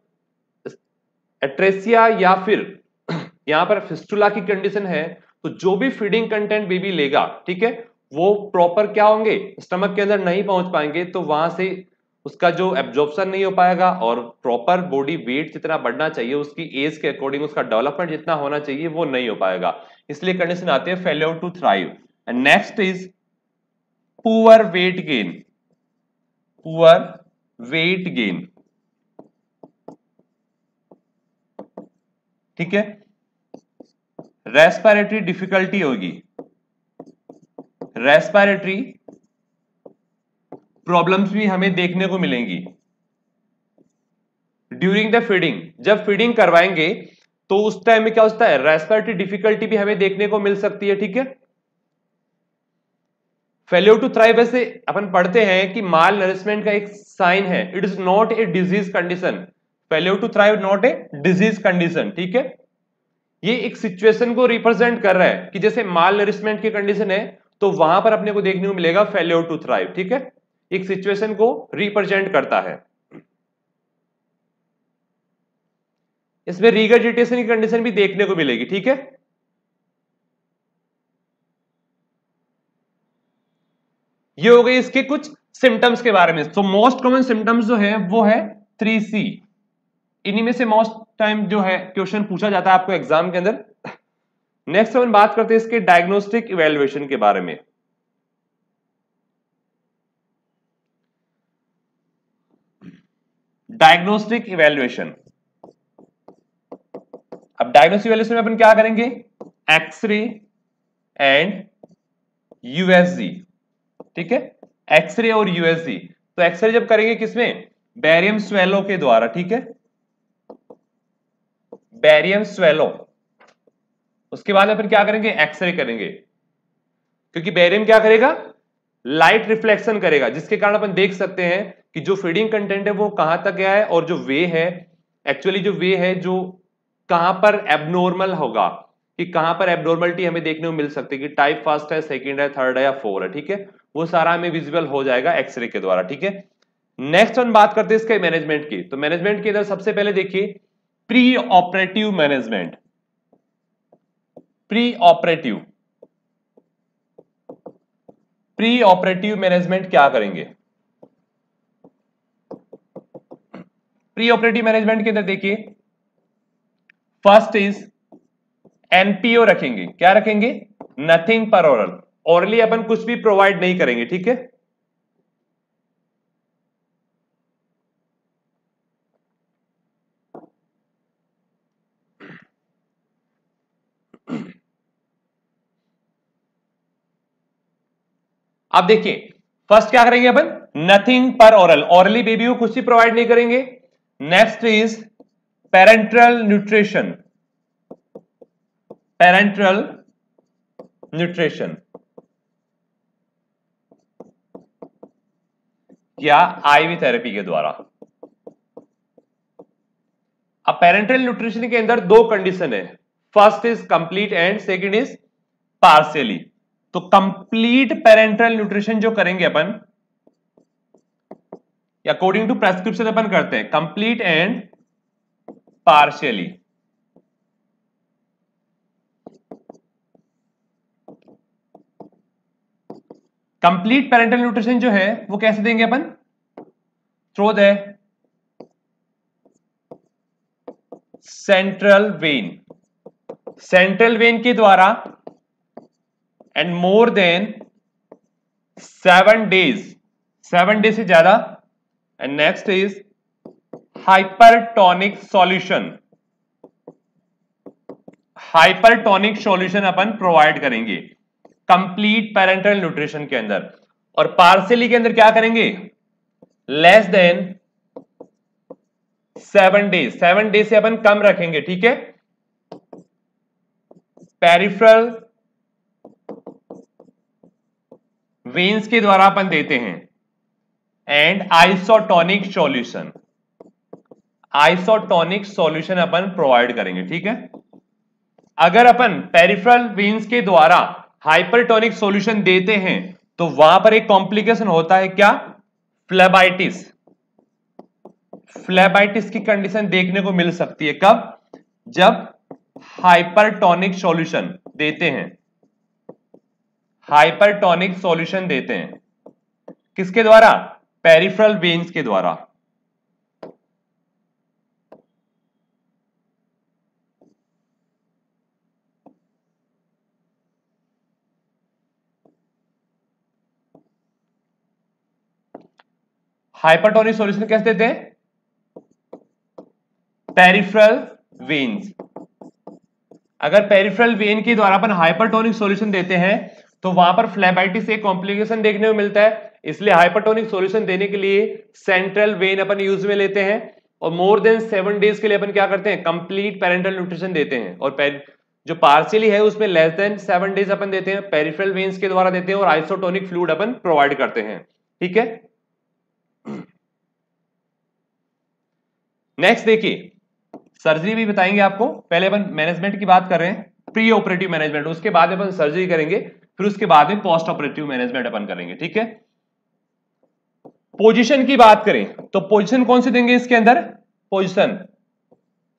एट्रेसिया या फिर यहाँ पर फिस्टुला की कंडीशन है तो जो भी फीडिंग कंटेंट बेबी लेगा, ठीक है, वो प्रॉपर क्या होंगे? स्टमक के अंदर नहीं पहुँच पाएँगे तो वहाँ से उसका जो एब्जॉर्प्शन नहीं हो पाएगा और प्रॉपर बॉडी वेट जितना बढ़ना चाहिए, उसकी एज के अकॉर्डिंग उसका डेवलपमेंट जितना होना चाहिए, वो नहीं हो पाएगा। इसलिए कंडीशन आती है failure to thrive and next is poor weight gain poor weight gain. ठीक है? रेस्पायरेटरी डिफिकल्टी होगी। रेस्पायरेटरी प्रॉब्लम्स भी हमें देखने को मिलेंगी। ड्यूरिंग द फीडिंग जब फीडिंग करवाएँगे तो उस टाइम में क्या होता है? रेस्पायरेटरी डिफिकल्टी भी हमें देखने को मिल सकती है, ठीक है? फेल्योर टू थ्राइव ऐसे अपन पढ़ते हैं कि माल नरिशमेंट का एक साइन है। It is not a disease condition failure to thrive not a disease condition ठीक है? ये एक सिचुएशन को रिप्रेजेंट कर रहा है कि जैसे माल नरिशमेंट की कंडीशन है तो वहाँ पर अपने को देखने को मिलेगा फेल्योर टू थ्राइव, ठीक है? एक सिचुएशन को रिप्रेजेंट करता है। इसमें रिगर्जिटेशन की कंडीशन भी देखने को मिलेगी, ठीक है? ये हो गई इसके कुछ सिम्टम्स के बारे में। तो मोस्ट कॉमन सिम्टम्स जो है, वो है थ्री सी इन्हीं में से मोस्ट टाइम जो है क्वेश्चन पूछा जाता है आपको एग्ज़ाम के अंदर। नेक्स्ट अपन बात करते हैं इसके डायग्नोस्टिक इवेल्युएशन के बारे में। डायग्नोस्टिक इवेल्युएशन अब डायग्नोस्टिक इवेल्युएशन में अपन क्या करेंगे? एक्सरे एंड यूएसजी ठीक है? एक्सरे और यूएसजी तो एक्सरे जब करेंगे किसमें? बैरियम स्वेलो के द्वारा, ठीक है? बैरियम स्वेलो उसके बाद अपन क्या करेंगे? एक्सरे करेंगे। क्योंकि बैरियम क्या करेगा? लाइट रिफ्लेक्शन करेगा, जिसके कारण अपन देख सकते हैं कि जो फीडिंग कंटेंट है वो कहाँ तक गया है और जो वे है एक्चुअली जो वे है, जो कहाँ पर एबनॉर्मल होगा, कि कहाँ पर एबनॉर्मलिटी हमें देखने को मिल सकती है कि टाइप फ़र्स्ट है सेकंड है थर्ड है या फोर है, ठीक है? वो सारा हमें विजिबल हो जाएगा एक्सरे के द्वारा, ठीक है? नेक्स्ट हम बात करते हैं इसके मैनेजमेंट की। तो मैनेजमेंट के अंदर सबसे पहले देखिए pre operative management pre operative pre operative management क्या करेंगे? प्री ऑपरेटिव मैनेजमेंट के अंदर देखिए। फ़र्स्ट इज़ एनपीओ रखेंगे। क्या रखेंगे? नथिंग पर ओरल ओरली अपन कुछ भी प्रोवाइड नहीं करेंगे, ठीक है? आप देखिए फ़र्स्ट क्या करेंगे अपन? Nothing per oral orally baby को कुछ भी प्रोवाइड नहीं करेंगे. Next is parenteral nutrition parenteral nutrition या आईवी थेरेपी के द्वारा? अब पेरेंटल न्यूट्रिशन के अंदर दो कंडीशन है। First is complete and second is partially तो कंप्लीट पेरेंटल न्यूट्रिशन जो करेंगे अपन अकॉर्डिंग टू प्रेस्क्रिप्शन अपन करते हैं complete and partially complete parental nutrition जो है, वो कैसे देंगे अपन? Through the central vein central vein के द्वारा and more than seven days seven days से ज़्यादा। And next is hypertonic solution hypertonic solution upon provide करेंगे। कंप्लीट पेरेंटल न्यूट्रिशन के अंदर। और पार्सली के अंदर क्या करेंगे? Less than seven days seven days से अपन कम रखेंगे, ठीक है? पेरिफ्रल वेन्स के द्वारा अपन देते हैं। And isotonic solution isotonic solution upon provide करेंगे, ठीक है? अगर अपन पेरिफ्रल वेन्स के द्वारा हाइपरटोनिक सॉल्यूशन देते हैं तो वहाँ पर एक कॉम्प्लिकेशन होता है क्या? फ्लेबाइटिस फ्लेबाइटिस की कंडीशन देखने को मिल सकती है कब? जब हाइपरटोनिक सॉल्यूशन देते हैं। हाइपरटोनिक सॉल्यूशन देते हैं। किसके द्वारा? पेरिफ्रल वेन्स के द्वारा। हाइपरटोनिक सॉल्यूशन कैसे देते हैं? पेरिफेरल वेन्स अगर पेरिफेरल वेन के द्वारा अपन हाइपरटोनिक सॉल्यूशन देते हैं तो वहाँ पर फ्लेबाइटिस एक कॉम्प्लिकेशन देखने को मिलता है। इसलिए हाइपरटोनिक सॉल्यूशन देने के लिए सेंट्रल वेन अपन यूज़ में लेते हैं। और मोर देन सेवन डेज़ के लिए अपन क्या करते हैं? कंप्लीट पेरेंटल न्यूट्रिशन देते हैं। और जो पार्शियली है, उसमें लेस देन सेवन डेज़ अपन देते हैं। पेरिफेरल वेन्स के द्वारा देते हैं और आइसोटोनिक फ्लूड अपन प्रोवाइड करते हैं। ठीक है? नेक्स्ट देखिए सर्जरी भी बताएँगे आपको। पहले अपन मैनेजमेंट की बात कर रहे हैं प्री ऑपरेटिव मैनेजमेंट उसके बाद अपन सर्जरी करेंगे, फिर उसके बाद में पोस्ट ऑपरेटिव मैनेजमेंट अपन करेंगे, ठीक है? पोजीशन की बात करें तो पोजीशन कौन सी देंगे इसके अंदर? Position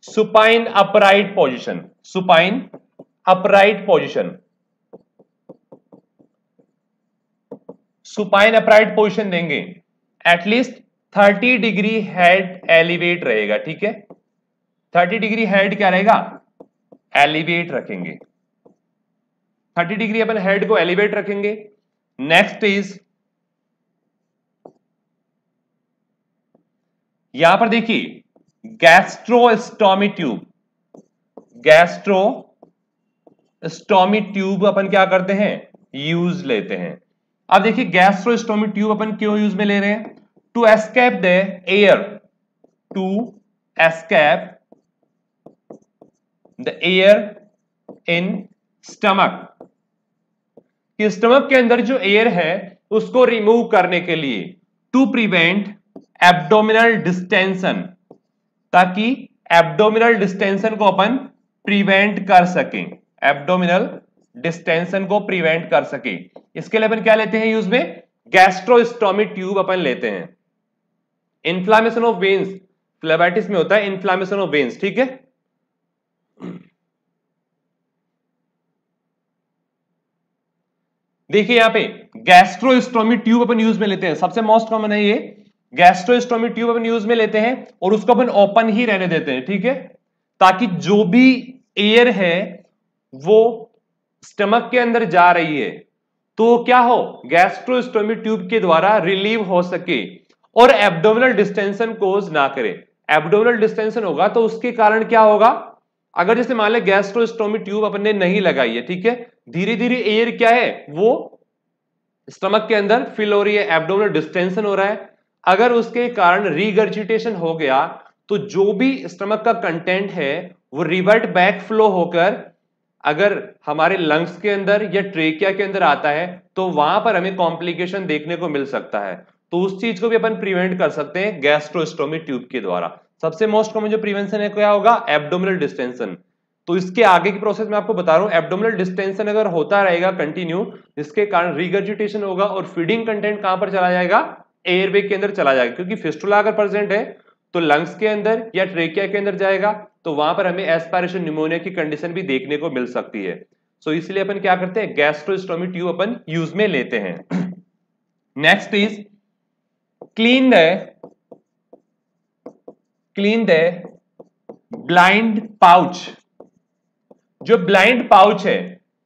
supine upright position supine upright position supine upright position देंगे। At least 30 degree head elevate रहेगा, ठीक है? 30 डिग्री हेड क्या रहेगा? एलिवेट रखेंगे। 30 डिग्री अपन हेड को एलिवेट रखेंगे। नेक्स्ट इज़ यहाँ पर देखिए gastrostomy tube gastrostomy tube अपन क्या करते हैं? यूज़ लेते हैं। अब देखिए गैस्ट्रोस्टोमी ट्यूब अपन क्यों यूज़ में ले रहे हैं? To escape the air to escape the air in stomach कि स्टमक के अंदर जो एयर है, उसको रिमूव करने के लिए टू प्रिवेंट एब्डोमिनल डिस्टेंशन ताकि एब्डोमिनल डिस्टेंशन को अपन प्रिवेंट कर सके. एब्डोमिनल डिस्टेंशन को प्रिवेंट कर सके. इसके लिए अपन क्या लेते हैं यूज़ में? गैस्ट्रोस्टोमी ट्यूब अपन लेते हैं। इन्फ्लामेशन ऑफ़ वेन्स फ्लेबाइटिस में होता है इन्फ्लामेशन ऑफ़ वेन्स ठीक है? देखिए यहाँ पे गैस्ट्रोस्टोमी ट्यूब अपन यूज़ में लेते हैं। सबसे मोस्ट कॉमन है ये। गैस्ट्रोस्टोमी ट्यूब अपन यूज़ में लेते हैं और उसको अपन ओपन ही रहने देते हैं, ठीक है? ताकि जो भी एयर है, वो स्टमक के अंदर जा रही है। तो क्या हो? गैस्ट्रोस्टोमी ट्यूब के द्वारा रिलीव हो सके और एब्डोमिनल डिस्टेंशन कोज ना करे। एब्डोमिनल डिस्टेंशन होगा तो उसके कारण क्या होगा? अगर जैसे मान लें गैस्ट्रोस्टोमी ट्यूब अपने नहीं लगाई है, ठीक है? धीरे धीरे एयर क्या है? वो स्टमक के अंदर फिल हो रही है एब्डोमिनल डिस्टेंशन हो रहा है। अगर उसके कारण रिगर्जिटेशन हो गया तो जो भी स्टमक का कंटेंट है, वो रिवर्ट बैक फ्लो होकर अगर हमारे लंग्स के अंदर या ट्रेकिया के अंदर आता है तो वहाँ पर हमें कॉम्प्लिकेशन देखने को मिल सकता है। तो उस चीज़ को भी अपन प्रिवेंट कर सकते हैं गैस्ट्रोस्टोमी ट्यूब के द्वारा। सबसे मोस्ट कॉमन जो प्रिवेंशन है, क्या होगा? एब्डोमिनल डिस्टेंशन तो इसके आगे की प्रोसेस में आपको बता रहा हूँ। एब्डोमिनल डिस्टेंशन अगर होता रहेगा कंटिन्यू जिसके कारण रिगर्जिटेशन होगा और फीडिंग कंटेंट कहाँ पर चला जाएगा? एयरवे के अंदर चला जाएगा। क्योंकि फिस्टुला अगर प्रेजेंट है तो लंग्स के अंदर या ट्रेकिया के अंदर जाएगा। तो वहाँ पर हमें एस्पायरेशन न्यूमोनिया की कंडीशन भी देखने को मिल सकती है। सो so, इसलिए अपन क्या करते हैं? गैस्ट्रोस्टोमी ट्यूब अपन यूज़ में लेते हैं। Next is clean the clean the blind pouch जो ब्लाइंड पाउच है,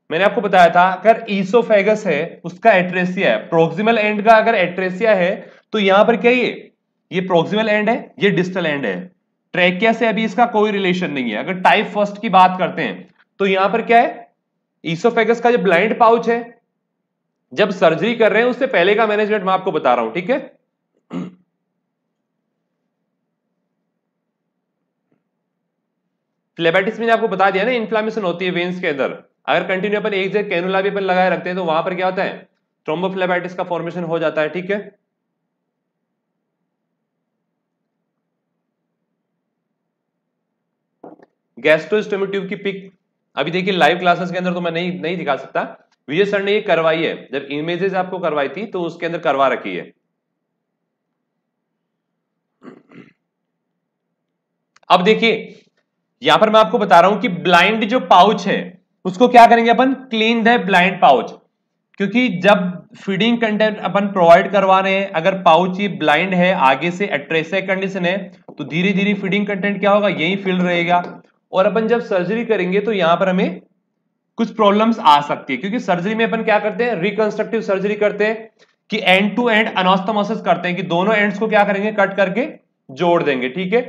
मैंने आपको बताया था, अगर ईसोफेगस है, उसका एट्रेसिया है। प्रोक्सिमल एंड का अगर एट्रेसिया है तो यहाँ पर क्या ये? ये प्रोक्सिमल एंड है, ये डिस्टल एंड है। ट्रेकिया से अभी इसका कोई रिलेशन नहीं है। अगर टाइप फ़र्स्ट की बात करते हैं तो यहाँ पर क्या है? ईसोफेगस का जो ब्लाइंड पाउच है, जब सर्जरी कर रहे हैं, उससे पहले का मैनेजमेंट मैं आपको बता रहा हूँ, ठीक है? फ्लेबाइटिस में आपको बता दिया ना इन्फ्लामेशन होती है वेन्स के अंदर। अगर कंटिन्यू अपन एक जगह कैनुला भी अपन लगाए रखते हैं तो वहाँ पर क्या होता है? ट्रोम्बोफ्लेबाइटिस का फॉर्मेशन हो जाता है, ठीक है? गैस्ट्रोस्टोमी ट्यूब की पिक। अभी देखिए लाइव क्लासेस के अंदर तो मैं नहीं नहीं दिखा सकता। विजय सर ने ये करवाई है। जब इमेजेस आपको करवाई थी तो उसके अंदर करवा रखी है। अब देखिए, यहाँ पर मैं आपको बता रहा हूँ कि ब्लाइंड जो पाउच है, उसको क्या करेंगे अपन? क्लीन द ब्लाइंड पाउच क्योंकि जब फीडिंग कंटेंट अपन प्रोवाइड करवा रहे हैं, अगर पाउच ये ब्लाइंड है, आगे से एट्रेसिक कंडीशन है तो धीरे धीरे फीडिंग कंटेंट क्या होगा? यही फिल रहेगा। और अपन जब सर्जरी करेंगे तो यहाँ पर हमें कुछ प्रॉब्लम्स आ सकती है। क्योंकि सर्जरी में अपन क्या करते हैं? रिकंस्ट्रक्टिव सर्जरी करते हैं कि एंड टू एंड अनोस्तमोसिस करते हैं कि दोनों एंड्स को क्या करेंगे? कट करके जोड़ देंगे, ठीक है?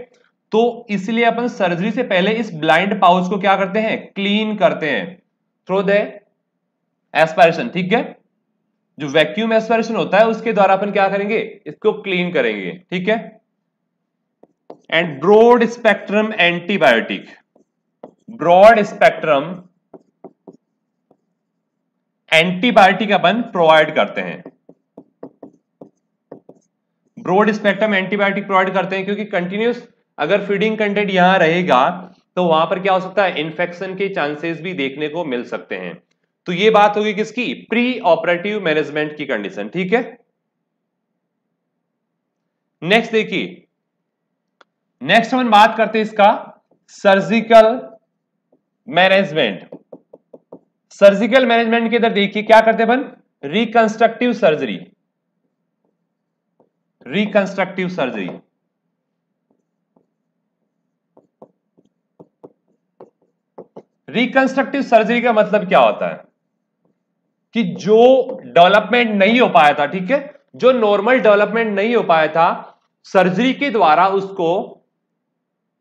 तो इसलिए अपन सर्जरी से पहले इस ब्लाइंड पाउच को क्या करते हैं? क्लीन करते हैं। थ्रो द एस्पायरेशन ठीक है? जो वैक्यूम एस्पायरेशन होता है, उसके द्वारा अपन क्या करेंगे? इसको क्लीन करेंगे, ठीक है? And broad spectrum antibiotic broad spectrum antibiotic upon provide करते हैं। ब्रॉड स्पेक्ट्रम एंटीबायोटिक प्रोवाइड करते हैं क्योंकि कंटिन्यूस अगर फीडिंग कंटेंट यहाँ रहेगा तो वहाँ पर क्या हो सकता है? इन्फेक्शन के चांसेस भी देखने को मिल सकते हैं। तो ये बात होगी किसकी? प्री ऑपरेटिव मैनेजमेंट की कंडीशन ठीक है? नेक्स्ट देखिए। नेक्स्ट हम बात करते हैं इसका सर्जिकल मैनेजमेंट। सर्जिकल मैनेजमेंट के अंदर देखिए, क्या करते हैं अपन? Reconstructive surgery. Reconstructive surgery. Reconstructive surgery का मतलब क्या होता है? कि जो डेवलपमेंट नहीं हो पाया था, ठीक है? जो नॉर्मल डेवलपमेंट नहीं हो पाया था, सर्जरी के द्वारा उसको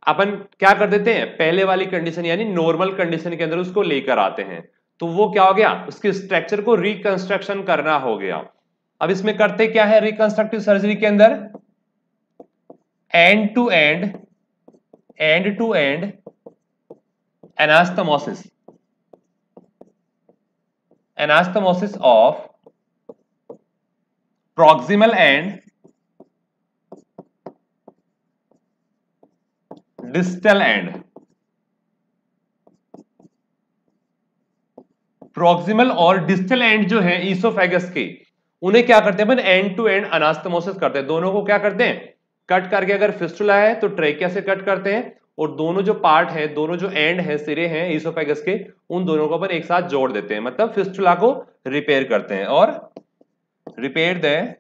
अपन क्या कर देते हैं, पहले वाली कंडीशन यानी नॉर्मल कंडीशन के अंदर उसको लेकर आते हैं। तो वो क्या हो गया, उसके स्ट्रक्चर को रिकंस्ट्रक्शन करना हो गया। अब इसमें करते क्या है रिकंस्ट्रक्टिव सर्जरी के अंदर? End to end end to end anastomosis anastomosis of proximal and distal end. Proximal और डिस्टल एंड जो है ईसोफेगस के, उन्हें क्या करते हैं एंड टू एंड अनास्तमोसिस करते हैं। दोनों को क्या करते हैं? कट करके अगर फिस्टुला है तो ट्रेकिया से कट करते हैं। और दोनों जो पार्ट है, दोनों जो एंड है, सिरे हैं ईसोफेगस के, उन दोनों को अपन एक साथ जोड़ देते हैं। मतलब फिस्टुला को रिपेयर करते हैं। और रिपेयर द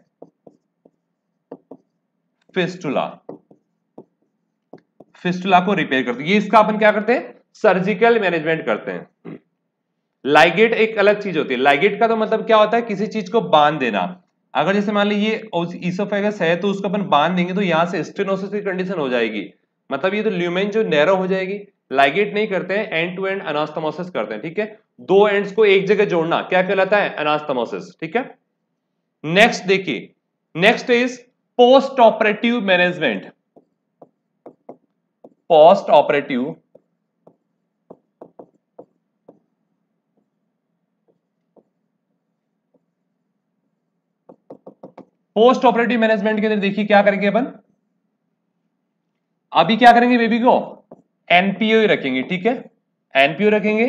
फिस्टुला फिस्टुला को रिपेयर करते हैं। ये इसका अपन क्या करते हैं? सर्जिकल मैनेजमेंट करते हैं। लाइगेट एक अलग चीज़ होती है। लाइगेट का तो मतलब क्या होता है? किसी चीज़ को बाँध देना। अगर जैसे मान लीजिए ईसोफेगस है तो उसको अपन बाँध देंगे तो यहाँ से स्टेनोसिस की कंडीशन हो जाएगी। मतलब ये तो ल्यूमेन जो नैरो हो जाएगी। लाइगेट नहीं करते हैं एंड टू एंड अनास्तमोसिस करते हैं, ठीक है? दो एंड्स को एक जगह जोड़ना, क्या कहलाता है? अनास्तमोसिस ठीक है? नेक्स्ट देखिए। Next is post operative management post operative post operative management के अंदर देखिए क्या करेंगे अपन? अभी क्या करेंगे बेबी को? एनपीओ रखेंगे, ठीक है? एनपीओ रखेंगे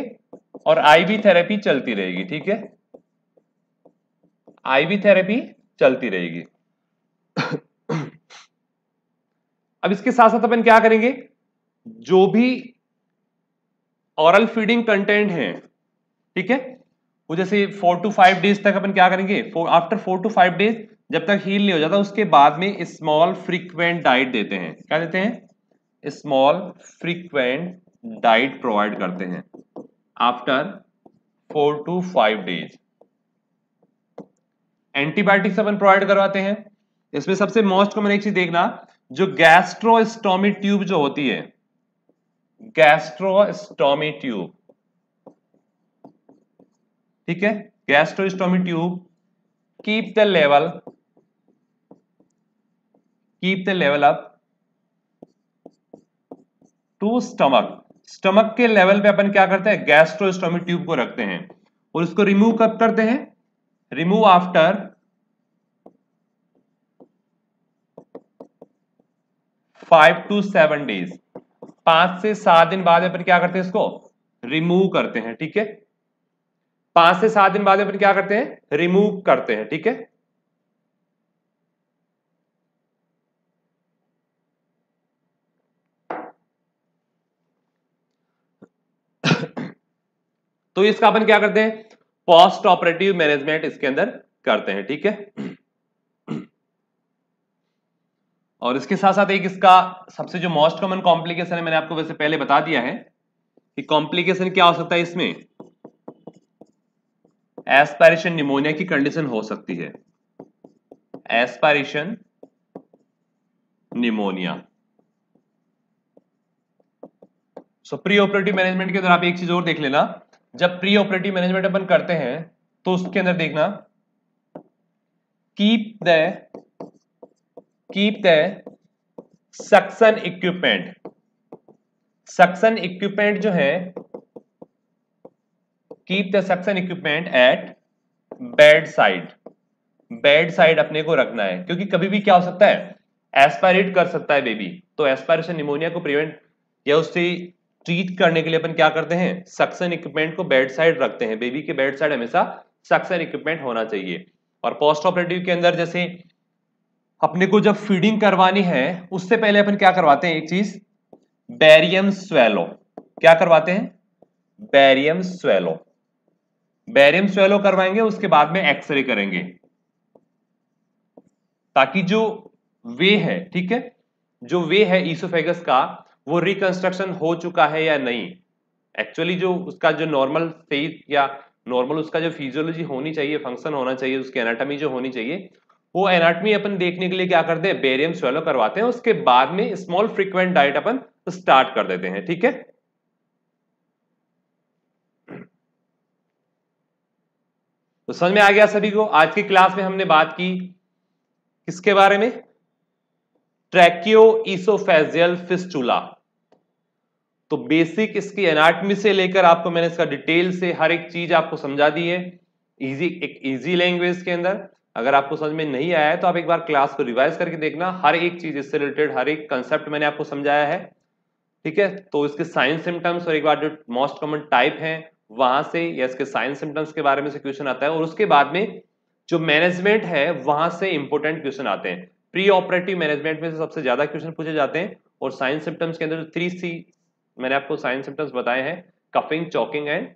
और आईवी थेरेपी चलती रहेगी, ठीक है? आईवी थेरेपी चलती रहेगी। अब इसके साथ साथ अपन क्या करेंगे? जो भी ऑरल फीडिंग कंटेंट है, ठीक है? वो जैसे फोर टू फाइव डेज़ तक अपन क्या करेंगे? After four to five days जब तक हील नहीं हो जाता, उसके बाद में स्मॉल फ्रीक्वेंट डाइट देते हैं। क्या देते हैं? स्मॉल फ्रीक्वेंट डाइट प्रोवाइड करते हैं। After four to five days antibiotics upon provide करवाते हैं। इसमें सबसे मोस्ट कॉमन एक चीज़ देखना, जो गैस्ट्रोस्टोमी ट्यूब जो होती है गैस्ट्रोस्टोमी ट्यूब। ठीक है? Gastrostomy tube keep the level keep the level up to stomach stomach के लेवल पे अपन क्या करते हैं? गैस्ट्रोस्टोमिक ट्यूब को रखते हैं। और उसको रिमूव कब करते हैं? Remove after five to seven days पाँच से सात दिन बाद अपन क्या करते हैं इसको? रिमूव करते हैं, ठीक है? पाँच से सात दिन बाद अपन क्या करते हैं? रिमूव करते हैं, ठीक है? तो इसका अपन क्या करते हैं? पोस्ट ऑपरेटिव मैनेजमेंट इसके अंदर करते हैं, ठीक है? और इसके साथ साथ एक इसका सबसे जो मोस्ट कॉमन कॉम्प्लिकेशन है, मैंने आपको वैसे पहले बता दिया है कि कॉम्प्लिकेशन क्या हो सकता है इसमें? एस्पायरेशन निमोनिया की कंडीशन हो सकती है। Aspiration pneumonia so pre operative management के अंदर आप एक चीज़ और देख लेना। जब प्री ऑपरेटिव मैनेजमेंट अपन करते हैं तो उसके अंदर देखना। Keep the keep the suction equipment suction equipment जो है keep the suction equipment at bed side bed side अपने को रखना है, क्योंकि कभी भी क्या हो सकता है एस्पायरेट कर सकता है बेबी तो एस्पायरेशन निमोनिया को प्रिवेंट या उससे ट्रीट करने के लिए अपन क्या करते हैं सक्शन इक्विपमेंट को बेड साइड रखते हैं. बेबी के बेड साइड हमेशा सक्शन इक्विपमेंट होना चाहिए. और पोस्ट ऑपरेटिव के अंदर जैसे अपने को जब फीडिंग करवानी है, उससे पहले अपन क्या करवाते हैं एक चीज़? बैरियम स्वेलो क्या करवाते हैं? बैरियम स्वेलो बैरियम स्वेलो करवाएँगे, उसके बाद में एक्सरे करेंगे। ताकि जो वे है, ठीक है? जो वे है ईसोफेगस का, वो रिकंस्ट्रक्शन हो चुका है या नहीं? एक्चुअली जो उसका जो नॉर्मल फ़ेज़ या नॉर्मल उसका जो फिजियोलॉजी होनी चाहिए फ़ंक्शन होना चाहिए, उसकी एनाटॉमी जो होनी चाहिए वो एनाटमी अपन देखने के लिए क्या करते हैं बेरियम स्वेलो करवाते हैं, उसके बाद में स्मॉल फ्रीक्वेंट डाइट अपन स्टार्ट कर देते हैं, ठीक है? तो समझ में आ गया सभी को? आज की क्लास में हमने बात की किसके बारे में? ट्रैकियो इसोफेजियल फिस्टुला तो बेसिक इसकी एनाटमी से लेकर आपको मैंने इसका डिटेल से हर एक चीज़ आपको समझा दी है। इजी एक इजी लैंग्वेज के अंदर। अगर आपको समझ में नहीं आया है तो आप एक बार क्लास को रिवाइज करके देखना। हर एक चीज़ इससे रिलेटेड हर एक कंसेप्ट मैंने आपको समझाया है। ठीक है? तो इसके साइंस सिम्टम्स और एक बार जो मोस्ट कॉमन टाइप है, वहाँ से या इसके साइंस सिम्टम्स के बारे में से क्वेश्चन आता है और उसके बाद में जो मैनेजमेंट है, वहाँ से इंपोर्टेंट क्वेश्चन आते हैं। प्री ऑपरेटिव मैनेजमेंट में से सबसे ज़्यादा क्वेश्चन पूछे जाते हैं और साइंस सिम्टम्स के अंदर थ्री सी मैंने आपको साइंस सिम्टम्स बताए हैं कफिंग चॉकिंग एंड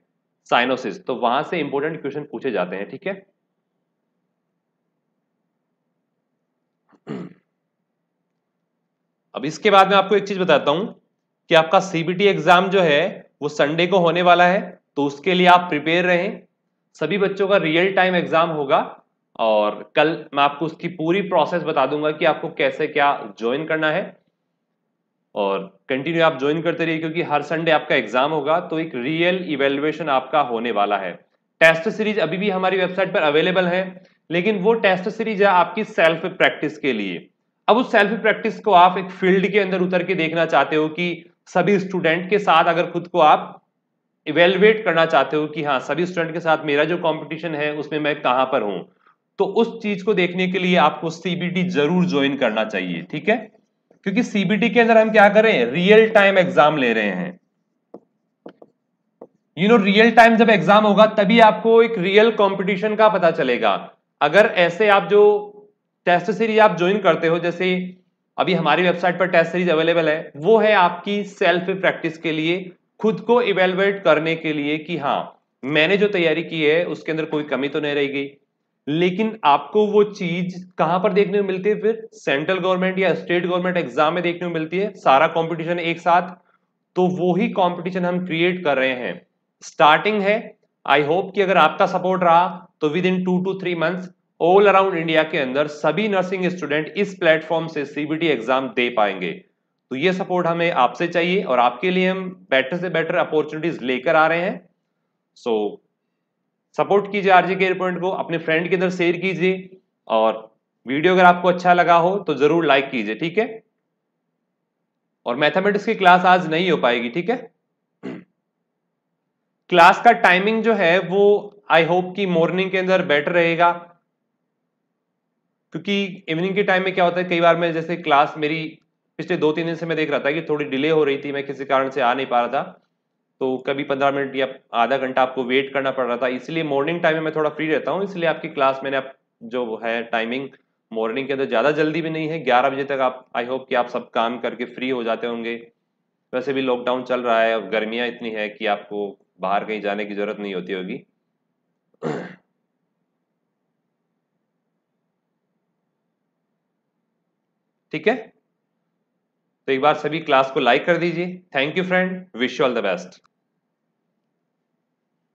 साइनोसिस तो वहाँ से इंपोर्टेंट क्वेश्चन पूछे जाते हैं। ठीक है? अब इसके बाद में आपको एक चीज़ बताता हूँ कि आपका सीबीटी एग्ज़ाम जो है, वो संडे को होने वाला है तो उसके लिए आप प्रिपेयर रहें। सभी बच्चों का रियल टाइम एग्ज़ाम होगा और कल मैं आपको उसकी पूरी प्रोसेस बता दूँगा कि आपको कैसे क्या ज्वाइन करना है। और कंटिन्यू आप ज्वाइन करते रहिए क्योंकि हर संडे आपका एग्ज़ाम होगा तो एक रियल इवेल्युएशन आपका होने वाला है। टेस्ट सीरीज़ अभी भी हमारी वेबसाइट पर अवेलेबल है, लेकिन वो टेस्ट सीरीज़ है आपकी सेल्फ प्रैक्टिस के लिए। अब उस सेल्फ प्रैक्टिस को आप एक फ़ील्ड के अंदर उतर के देखना चाहते हो कि सभी स्टूडेंट के साथ अगर खुद को आप इवेलुएट करना चाहते हो कि हाँ सभी स्टूडेंट के साथ मेरा जो कंपटीशन है, उसमें मैं कहाँ पर हूँ? तो उस चीज़ को देखने के लिए आपको सीबीटी ज़रूर ज्वाइन करना चाहिए, ठीक है? क्योंकि सीबीटी के अंदर हम क्या करें रियल टाइम एग्ज़ाम ले रहे हैं। यू नो रियल टाइम जब एग्ज़ाम होगा, तभी आपको एक रियल कंपटीशन का पता चलेगा। अगर ऐसे आप जो टेस्ट सीरीज़ आप ज्वाइन करते हो, जैसे अभी हमारी वेबसाइट पर टेस्ट सीरीज़ अवेलेबल है, वो है आपकी सेल्फ प्रैक्टिस के लिए, खुद को इवेलुएट करने के लिए कि हाँ मैंने जो तैयारी की है, उसके अंदर कोई कमी तो नहीं रह गई। लेकिन आपको वो चीज़ कहाँ पर देखने को मिलती है? फिर सेंट्रल गवर्नमेंट या स्टेट गवर्नमेंट एग्ज़ाम में देखने को मिलती है, सारा कंपटीशन एक साथ। तो वो ही कंपटीशन हम क्रिएट कर रहे हैं। स्टार्टिंग है आई होप कि अगर आपका सपोर्ट रहा तो within two two three months all around India के अंदर सभी नर्सिंग स्टूडेंट इस प्लेटफॉर्म से सीबीटी एग्ज़ाम दे पाएँगे। तो ये सपोर्ट हमें आपसे चाहिए और आपके लिए हम बेटर से बेटर अपॉर्चुनिटीज़ लेकर आ रहे हैं। सो सपोर्ट कीजिए आरजे के पॉइंट को, अपने फ्रेंड के अंदर शेयर कीजिए और वीडियो अगर आपको अच्छा लगा हो तो ज़रूर लाइक कीजिए, ठीक है? और मैथमेटिक्स की क्लास आज नहीं हो पाएगी, ठीक है? क्लास का टाइमिंग जो है वो आई होप कि मॉर्निंग के अंदर बेटर रहेगा। क्योंकि इवनिंग के टाइम में क्या होता है, कई बार मैं जैसे क्लास मेरी पिछले दो तीन दिन से मैं देख रहा था कि थोड़ी डिले हो रही थी, मैं किसी कारण से आ नहीं पा रहा था। तो कभी पंद्रह मिनट या आधा घंटा आपको वेट करना पड़ रहा था। इसलिए मॉर्निंग टाइम में मैं थोड़ा फ्री रहता हूँ, इसलिए आपकी क्लास मैंने आप जो है टाइमिंग मॉर्निंग के अंदर ज़्यादा जल्दी भी नहीं है। ग्यारह बजे तक आप आई होप कि आप सब काम करके फ्री हो जाते होंगे। वैसे भी लॉकडाउन चल रहा है और गर्मियाँ इतनी है कि आपको बाहर कहीं जाने की ज़रूरत नहीं होती होगी। ठीक है? तो एक बार सभी क्लास को लाइक कर दीजिए। Thank you friend wish you all the best